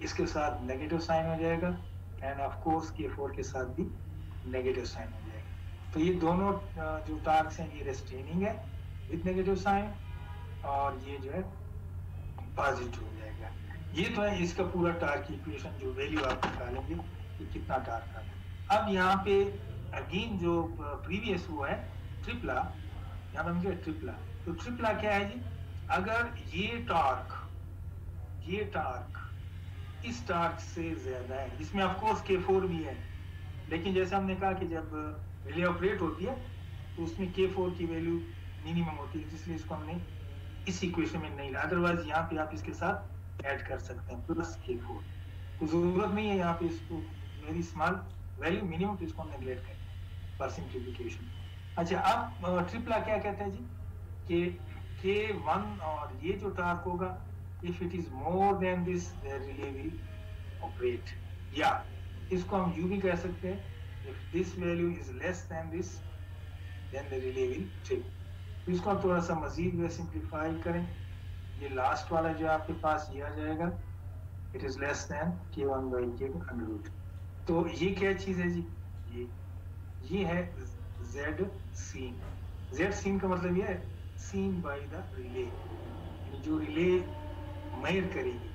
इसके साथ नेगेटिव साइन हो जाएगा and of course K four के साथ भी नेगेटिव साइन हो जाएगा। तो ये दोनों जो टार्क्स हैं, ये रेस्टेनिंग है विथ नेगेटिव साइन और ये जो है पॉजिटिव हो जाएगा। ये तो है, इसका पूरा टार्क इक्वेशन जो वैल्यू आप निकालेंगे कि कितना टार्क आता अब यहाँ पे अगेन जो प्रीवियस हुआ है ट्रिपला यहाँ पे हम ट्रिपला तो ट्रिपला क्या है जी? अगर ये टार्क ये टार्क इस टार्क से ज़्यादा है। इसमें ऑफ़ कोर्स के फोर भी है। लेकिन जैसे हमने कहा कि जब रिले ऑपरेट होती है तो उसमें के फोर की वैल्यू मिनिमम होती है इसलिए इसको हमने इस इक्वेशन में नहीं अदरवाइज़ यहाँ पे आप इसके साथ ऐड कर सकते हैं प्लस के फोर तो ज़रूरत नहीं है यहाँ पे इसको वेरी स्मॉल वैल्यू मिनिमम तो इसको हम नेग्लेक्ट करें फॉर सिंप्लीफिकेशन अच्छा अब ट्रिपला क्या कहते हैं जी? कि के वन और ये जो टार्क होगा it is more than this the relay will operate या, इसको हम यू भी कह सकते हैं। If this value is less than this, then the relay will trip इसको हम थोड़ा सा मजीद में सिंप्लीफाई करें। ये लास्ट वाला जो आपके पास ये आ जाएगा it is less than K one by K under root तो ये क्या चीज़ है जी? ये ये है जेड सीन जेड सीन का मतलब ये है सीन बाय द रिले जो रिले मेयर करेगी,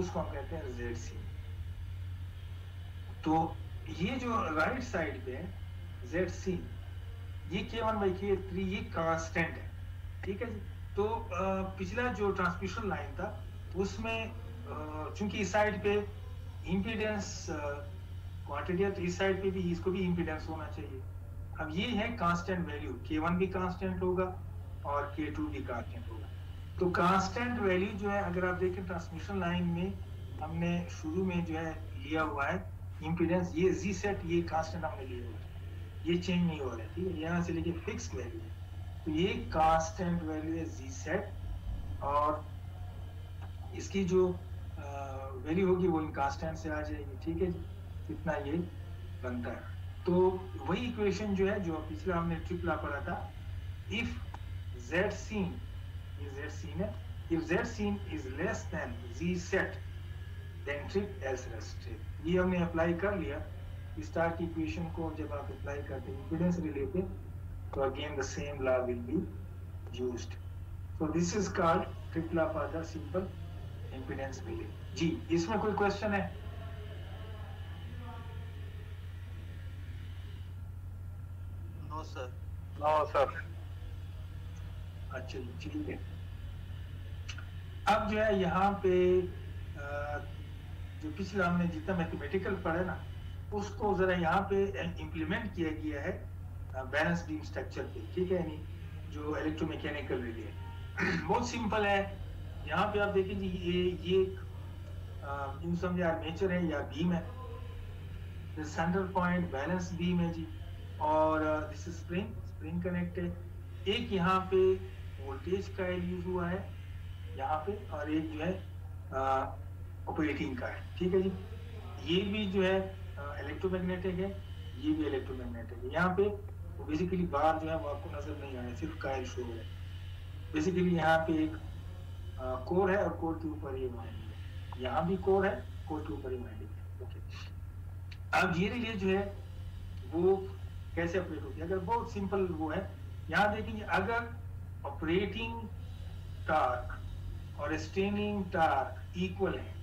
उसको हम कहते हैं जेड सी तो ये जो राइट साइड पे है जेड सी ये K one by K three ये कांस्टेंट है. ठीक है जी? तो पिछला जो ट्रांसमिशन लाइन था, उसमें चूँकि इस साइड पे इम्पीडेंस क्वांटिटी है तो इस साइड पे भी इसको भी इम्पीडेंस होना चाहिए। अब ये है कांस्टेंट वैल्यू के वन भी कांस्टेंट होगा और के टू भी कांस्टेंट होगा। तो कांस्टेंट वैल्यू जो है, अगर आप देखें ट्रांसमिशन लाइन में हमने शुरू में जो है लिया हुआ है इम्पीडेंस ये जी सेट ये कांस्टेंट हमने लिया हुआ है। ये चेंज नहीं हो रहा है, ठीक है? यहाँ से लेके फिक्स वैल्यू है। ये कांस्टेंट वैल्यू है जी सेट और इसकी जो वैल्यू होगी वो इन कांस्टेंट से आ जाएगी, ठीक है जी? इतना ये बनता है। तो वही इक्वेशन जो है, जो पिछला हमने ट्रिपला पढ़ा था इफ़ जेड सीन ये z सीन है, if z सीन less than z set, then trip else rest trip ये हमने अप्लाई कर लिया। स्टार की इक्वेशन को जब आप अप्लाई करते हैं इम्पीडेंस रिले तो again the same law will be used. So this is called triple of other simple impedance relay जी इसमें कोई क्वेश्चन है? नो सर नो सर अच्छा ठीक है। अब जो है यहाँ पे जो पिछला हमने जितना मैथमेटिकल पढ़ा ना उसको जरा यहाँ पे इम्प्लीमेंट किया गया है। बैलेंस बीम स्ट्रक्चर पे, ठीक है, यानी जो इलेक्ट्रोमैकेनिकल रिले है। बहुत सिंपल है। यहाँ पे आप देखें जी, ये ये यूँ समझे आर्मेचर है या बीम है। सेंटर पॉइंट बैलेंस बीम है जी। और this is spring spring connect है एक यहाँ पे वोल्टेज का यूज़ हुआ है, यहाँ पे, और एक जो है ऑपरेटिंग का है। ठीक है जी? ये भी जो है इलेक्ट्रोमैग्नेटिक है, ये भी इलेक्ट्रोमैग्नेटिक है। यहाँ पे बेसिकली बाहर जो है वो आपको नज़र नहीं आ रहा है सिर्फ़ कायल शो है। बेसिकली यहाँ पे एक कोर है और कोर के ऊपर ये वाइंडिंग है। यहाँ भी कोर है कोर के ऊपर ये वाइंडिंग है। ओके अब ये रिले जो है, वो कैसे ऑपरेट होती है? अगर बहुत सिंपल वो है, यहाँ देखेंगे, अगर ऑपरेटिंग टार्क और स्ट्रेनिंग टार्क इक्वल है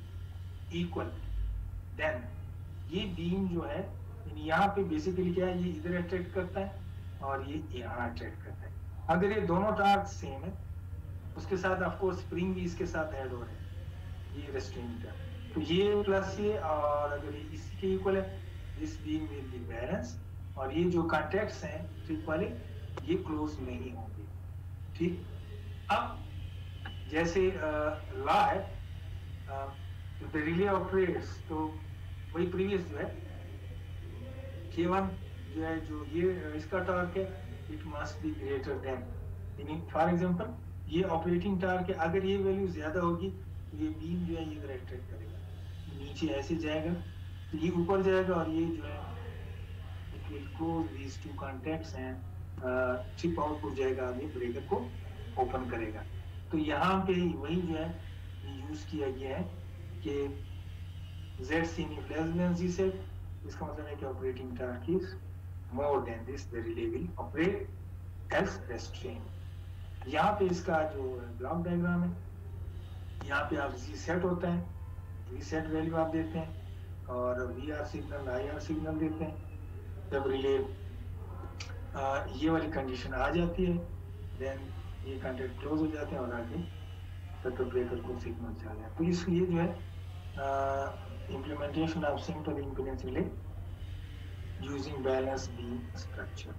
इक्वल देन ये बीम जो है यहाँ पे बेसिकली क्या है, ये इधर अट्रैक्ट करता है और ये यहाँ अट्रैक्ट करता है। अगर ये दोनों टार्क सेम है, उसके साथ ऑफकोर्स स्प्रिंग भी इसके साथ ऐड हो रहे हैं। ये रेस्ट्रेनिंग टार्क तो ये प्लस ये और अगर ये इसी के इक्वल है this beam will be balance और ये जो कॉन्टेक्ट्स हैं ट्रिप वाले, ये क्लोज नहीं होंगे। ठीक? अब, जैसे लॉ है द रिले ऑपरेट्स तो वही प्रीवियस जो है के वन जो है जो ये, इसका टार्क है? It must be greater than यानी फॉर एग्जांपल ये ऑपरेटिंग टार्क है अगर ये वैल्यू ज़्यादा होगी तो ये बीम जो है, ये अट्रैक्ट करेगा। नीचे ऐसे जाएगा तो ये ऊपर जाएगा और ये जो है it will close these two contacts and chip output जाएगा ये ब्रेकर को ओपन करेगा। तो यहाँ पे वही जो है यूज़ किया गया है कि z seen if less than z इसका मतलब है कि operating torque is more than this the will operate as restraint. यहाँ पे इसका जो ब्लॉक डायग्राम है, यहाँ पे आप z set होता है, v set वैल्यू आप देते हैं, और vr सिग्नल ir सिग्नल देते हैं जब रिले ये वाली कंडीशन आ जाती है देन ये कॉन्टेक्ट क्लोज हो जाते हैं और आगे तो ब्रेकर को सिग्नल चला जाए तो इस ये जो है implementation of simple impedance relay using balance beam structure.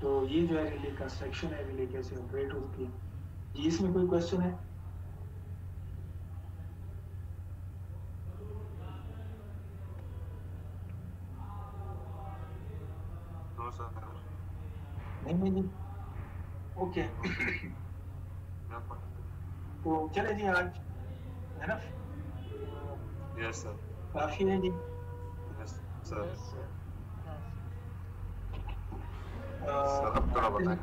तो ये जो है रिले कंस्ट्रक्शन है रिले कैसे ऑपरेट होती है। जी इसमें कोई क्वेश्चन है? नो सर नहीं नहीं ओके तो चले जी आज है ना? यस सर काफ़ी है जी। यस सर सर अब थोड़ा बताएँ।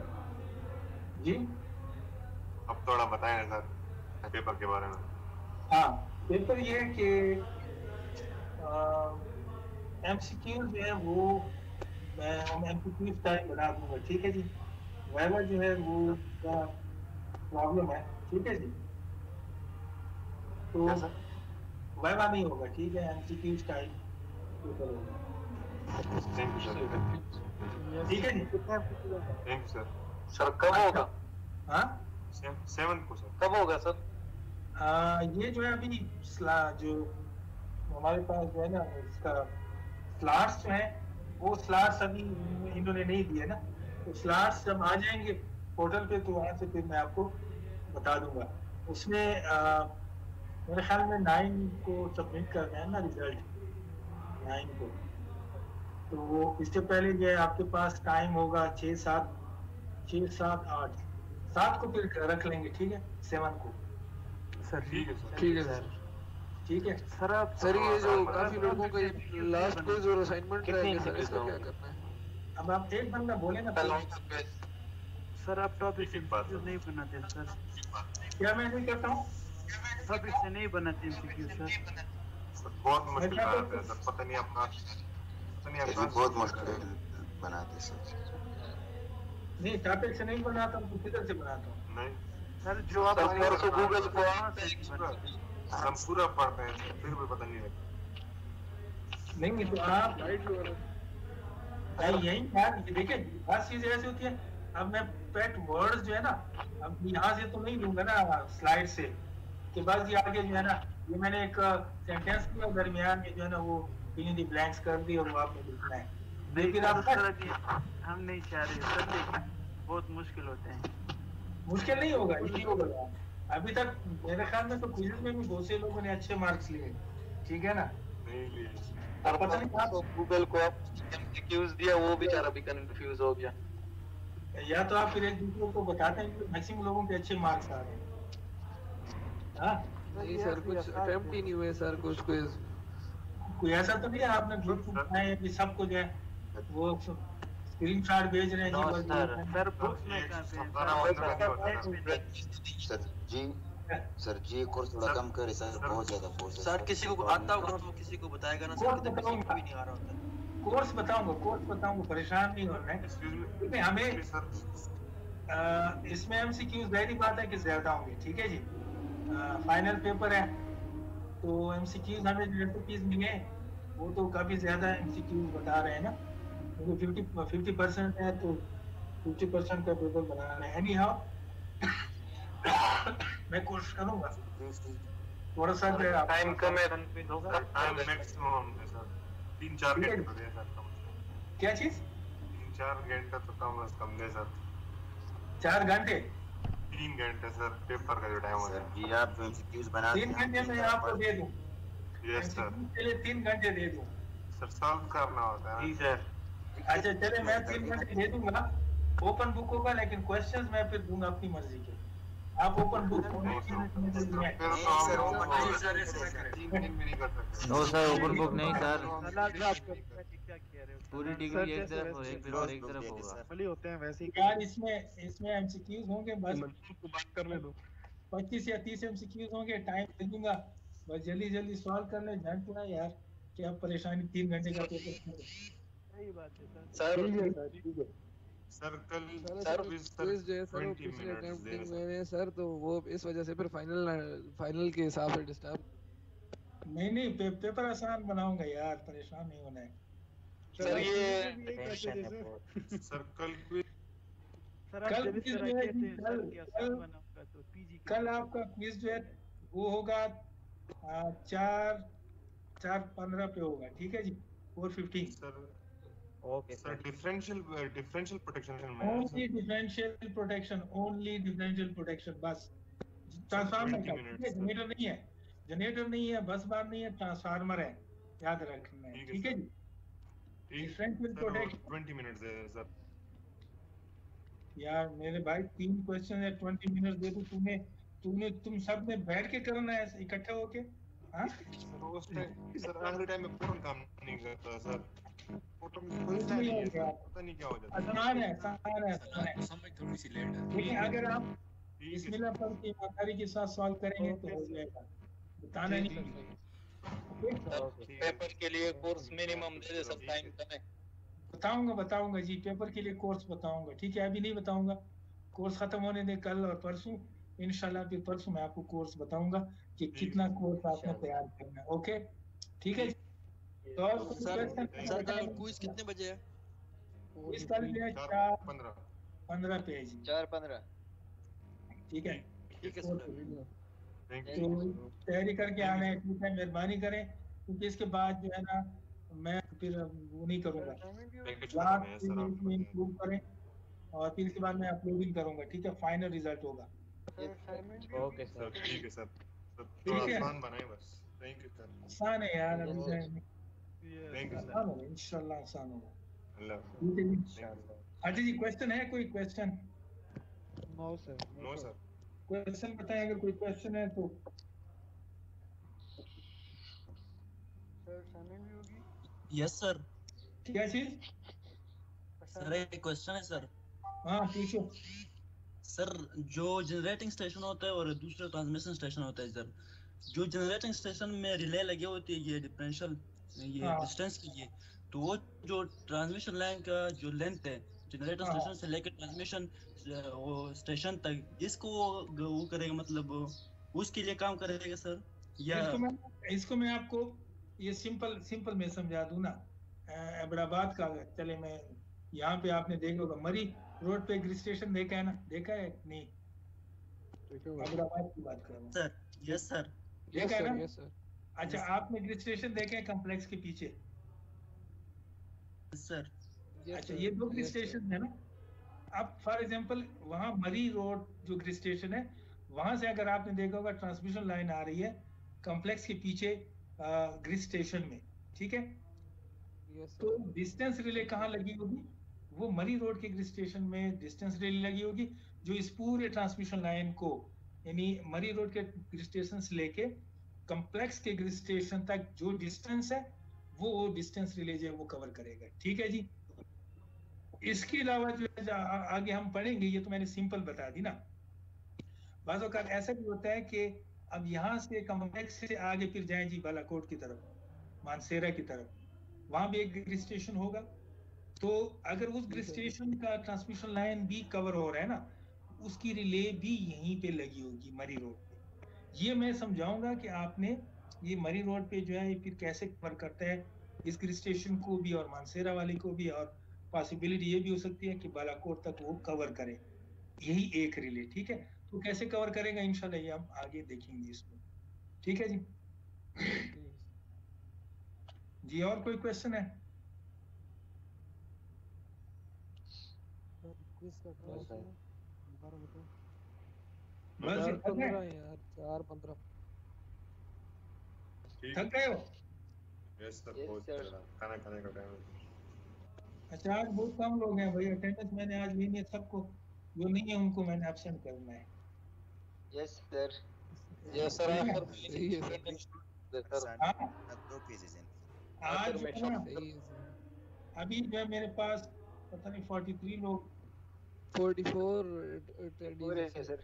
जी? अब थोड़ा बताएँ सर पेपर के बारे में। हाँ पेपर ये है कि एमसीक्यू जो है वो मैं हम एमसीक्यू टाइप बना दूँगा ठीक है जी? वाइवा जो है वो का प्रॉब्लम है ठीक है जी? तो वाइवा नहीं होगा ठीक है? एमसीक्यू टाइप पेपर होगा। थैंक यू सर ठीक है। थैंक सर सर कब होगा? हाँ? सेवन को सर कब होगा सर आ, ये जो है अभी जो हमारे पास जो है ना इसका स्लाट्स जो है वो स्लाट्स अभी इन्होंने नहीं दिए ना। तो स्लाट्स जब आ जाएँगे पोर्टल पे तो वहाँ से फिर मैं आपको बता दूँगा। उसमें आ, मेरे ख्याल में नाइन को सबमिट करना है ना रिज़ल्ट नाइन को। तो वो इससे पहले जो है आपके पास टाइम होगा छः सात छः सात आठ। सात को फिर रख लेंगे ठीक है? सेवन को। सर ठीक है सर। ठीक है सर। ठीक है? सर आप सर ये जो काफ़ी लोगों का लास्ट क्विज और असाइनमेंट रह गया सर इसका क्या करना है? अब आप एक बंदा बोले ना सर आप टॉपिक है। नहीं बनाते सर। क्या मैं नहीं करता हूँ? टॉपिक से नहीं बनाते सर। सर बहुत मुश्किल बनाते सर पता नहीं अपना बहुत मुश्किल बनाते सर नहीं टॉपिक से नहीं बनाता हूँ तो किधर से बनाता हूँ? नहीं। सर जो आप सर, परसों गूगल को से। हम पूरा पढ़ते हैं फिर भी पता नहीं लगता। नहीं तो आप नहीं यही बात ये देखिए बात चीज़ ऐसी होती है। अब मैं पेट वर्ड्स जो है ना अब यहाँ से तो नहीं लूँगा ना स्लाइड से। कि बस ये आगे जो है ना ये मैंने एक सेंटेंस के दरमियान में जो है ना वो दी ब्लैंक्स कर दी और वो आपने लिखना है। लेकिन आप हम नहीं चाह रहे सर लेकिन बहुत मुश्किल होते हैं। मुश्किल नहीं होगा इजी होगा। अभी तक मेरे ख्याल में तो क्विज में भी बहुत से लोगों ने अच्छे मार्क्स लिए। ठीक है ना? नहीं लिए अब पता नहीं गूगल को आप एमसीक्यूज दिया वो बेचारा भी कंफ्यूज हो गया। या तो आप फिर एक दूसरे को बताते हैं कि मैक्सिमम लोगों के अच्छे मार्क्स आ रहे हैं। हाँ? नहीं सर कुछ अटेम्प्ट ही नहीं हुए सर कुछ क्विज कोई ऐसा तो नहीं है? आपने ग्रुप हैं कि सबको जो है। वो स्क्रीन शॉट भेज रहे हैं नो जी बस सर सर बुक्स में सारा जी सर जी कोर्स थोड़ा कम करे सर बहुत ज़्यादा कोर्स है सर किसी को आता होगा तो किसी को बताएगा ना सर कोर्स किसी को बताऊँगा। भी नहीं आ रहा होता। कोर्स बताऊँगा कोर्स बताऊँगा परेशान नहीं होना है। हमें इसमें एमसीक्यूज ज़ाहिर बात है कि ज़्यादा होंगे ठीक है जी? फाइनल पेपर है। तो एमसीक्यूज हमें जो रेसिपीज़ मिले वो तो काफ़ी ज़्यादा एमसीक्यूज बता रहे हैं ना। क्योंकि फिफ्टी फिफ्टी परसेंट है तो फिफ्टी परसेंट का पेपर बनाना है। एनी हाउ मैं कोशिश करूँगा। थोड़ा सा है टाइम कम है टाइम मैक्सिमम है सर। तीन चार घंटे तो दे सर कम क्या चीज़? तीन चार घंटे तो कम से कम दे सर। चार घंटे? तीन घंटे सर पेपर का जो टाइम होगा सर जी आप एमसीक्यूज बना तीन घंटे में आपको दे दूँ। यस सर के लिए तीन घंटे दे दूँ। सर सॉल्व करना होता है। जी सर अच्छा चले मैं तीन घंटे दे दूँगा। ओपन बुक होगा लेकिन क्वेश्चंस मैं फिर दूँगा अपनी मर्ज़ी के। आप ओपन बुक करें। नो सर ओपन बुक नहीं सर। क्या कह रहे हो। पूरी डिग्री एक तरफ़ हो एक पेपर एक तरफ़ होगा। भले होते हैं वैसे यार इसमें इसमें एमसीक्यूज होंगे बस को बात करने दो पच्चीस या तीस एमसीक्यूज होंगे टाइम दे दूँगा बस जल्दी जल्दी सॉल्व कर ले झट ना यार क्या परेशानी तीन घंटे का पेपर सही बात है सर। सर सर कल सर quiz क्विज जो सर वो 20 पिछले minutes अटेम्प्ट सर। हुए सर तो वो इस वजह से फिर फाइनल फाइनल के हिसाब से डिस्टर्ब नहीं नहीं पे, पेपर आसान बनाऊँगा यार परेशान नहीं होना है। सर ये सर। कल तरह जो है कल- कल- तो कल आपका क्विज जो है वो होगा चार चार पंद्रह पे होगा ठीक है जी? Four fifteen sir sir differential differential protection में only differential protection only differential protection बस। ट्रांसफार्मर है sir. जनरेटर नहीं है। जनरेटर नहीं है बस बार नहीं है ट्रांसफार्मर है। याद रखना है ठीक है, है sir. जी? differential protection. 20 मिनट्स दें सर यार मेरे भाई तीन क्वेश्चन है ट्वेंटी मिनट दे दूँ तूने तूने तुम सबने बैठ के करना है इकट्ठे होके हाँ? सर उस टाइम सर आखिरी टाइम में फ़ोन काम नहीं करता सर है पता नहीं क्या हो जाता है है है है है अगर आप बिस्मिल्लाह पढ़ के ईमानदारी के साथ सॉल्व करेंगे तो हो जाएगा। बताना नहीं पेपर के लिए कोर्स मिनिमम दे दे सब टाइम है। बताऊँगा बताऊँगा जी पेपर के लिए कोर्स बताऊँगा ठीक है? अभी नहीं बताऊँगा। कोर्स खत्म होने दे कल और परसों। फिर परसों मैं आपको कोर्स बताऊँगा कि कितना कोर्स आपने तैयार करना है ओके? ठीक है तो सर सर कल क्विज कितने बजे है? इस कल है चार पंद्रह। पंद्रह पेज चार पंद्रह। ठीक है। ठीक है सर। तो तैयारी करके आना है ठीक है मेहरबानी करें क्योंकि इसके बाद जो है ना मैं फिर वो नहीं करूँगा। है इम्प्रूव करें और फिर इसके बाद मैं अपलोडिंग करूँगा ठीक है फाइनल रिज़ल्ट होगा। ओके सर सर ठीक है सर। ठीक थोड़ा है। आसान बनाए बस। थैंक यू सर आसान है यार अभी थैंक यू आसान होगा इंशाल्लाह आसान होगा ठीक है जी अच्छा जी क्वेश्चन है कोई क्वेश्चन नो सर क्वेश्चन बताएँ अगर कोई क्वेश्चन है तो। यस सर क्या चीज़? सर एक क्वेश्चन है सर हाँ पूछो। सर जो जनरेटिंग स्टेशन होता है और दूसरा ट्रांसमिशन स्टेशन होता है सर जो जनरेटिंग स्टेशन में रिले लगे होती है ये डिफरेंशियल ये हाँ। डिस्टेंस की ये। तो वो जो ट्रांसमिशन लाइन का जो लेंथ है जनरेटर हाँ। स्टेशन से लेकर ट्रांसमिशन वो स्टेशन तक इसको वो करेगा मतलब उसके लिए काम करेगा सर? या इसको मैं इसको मैं आपको ये सिंपल सिंपल में समझा दूँ ना। अ, अबराबाद का चले मैं यहाँ पे आपने देखा होगा मरी रोड पे ग्रिड स्टेशन देखा है ना? देखा है? नहीं। अबराबाद की बात कर रहा हूँ। सर यस सर देखा है ना? यस सर अच्छा आपने ग्रिड स्टेशन देखे हैं कॉम्प्लेक्स के पीछे? सर अच्छा ये दो ग्रिड स्टेशन है ना? अब फॉर एग्जांपल वहाँ मरी रोड जो ग्रिड स्टेशन है वहाँ से अगर आपने देखा होगा ट्रांसमिशन लाइन आ रही है कॉम्प्लेक्स के पीछे ग्रिड स्टेशन में ठीक है? यस तो डिस्टेंस रिले कहाँ लगी होगी? वो मरी रोड के ग्रिड स्टेशन में डिस्टेंस रिले लगी होगी जो इस पूरे ट्रांसमिशन लाइन को यानी मरी रोड के ग्रिड स्टेशन से लेके कॉम्प्लेक्स के ग्रिड स्टेशन तक जो डिस्टेंस है वो वो डिस्टेंस रिले जो है वो कवर करेगा। ठीक है जी? इसके अलावा जो है आगे हम पढ़ेंगे ये तो मैंने सिंपल बता दी ना। बाज़ औक़ात ऐसा भी होता है कि अब यहाँ से कॉम्प्लेक्स से आगे फिर जाएँ जी बालाकोट की तरफ़ मानसेरा की तरफ़। वहाँ भी एक ग्रिड स्टेशन होगा। तो अगर उस ग्रिड स्टेशन का ट्रांसमिशन लाइन भी कवर हो रहा है ना उसकी रिले भी यहीं पे लगी होगी मरी रोड। ये मैं समझाऊँगा कि आपने ये मरी रोड पे जो है ये फिर कैसे कवर करता है? इस ग्रिड स्टेशन को भी और मानसेरा वाले को भी और पॉसिबिलिटी ये भी हो सकती है कि बालाकोट तक वो कवर करे। यही एक रिले ठीक है? तो कैसे कवर करेगा इंशाल्लाह ये हम आगे देखेंगे इसमें ठीक है जी? जी और कोई क्वेश्चन है? चार ये थक गए यार चार पंद्रह। थक गए हो? यस सर बहुत खाना खाने का टाइम अच्छा आज बहुत कम लोग हैं भाई। अटेंडेंस मैंने आज ली नहीं सबको जो नहीं है उनको मैंने एब्सेंट करना है। Yes sir. यस सर, है? सर दो पेजेस हैं। आज अभी जो है मेरे पास पता नहीं 43 लोग। 44 पूरे सर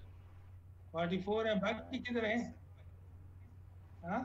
44 हैं बाकी किधर हैं हाँ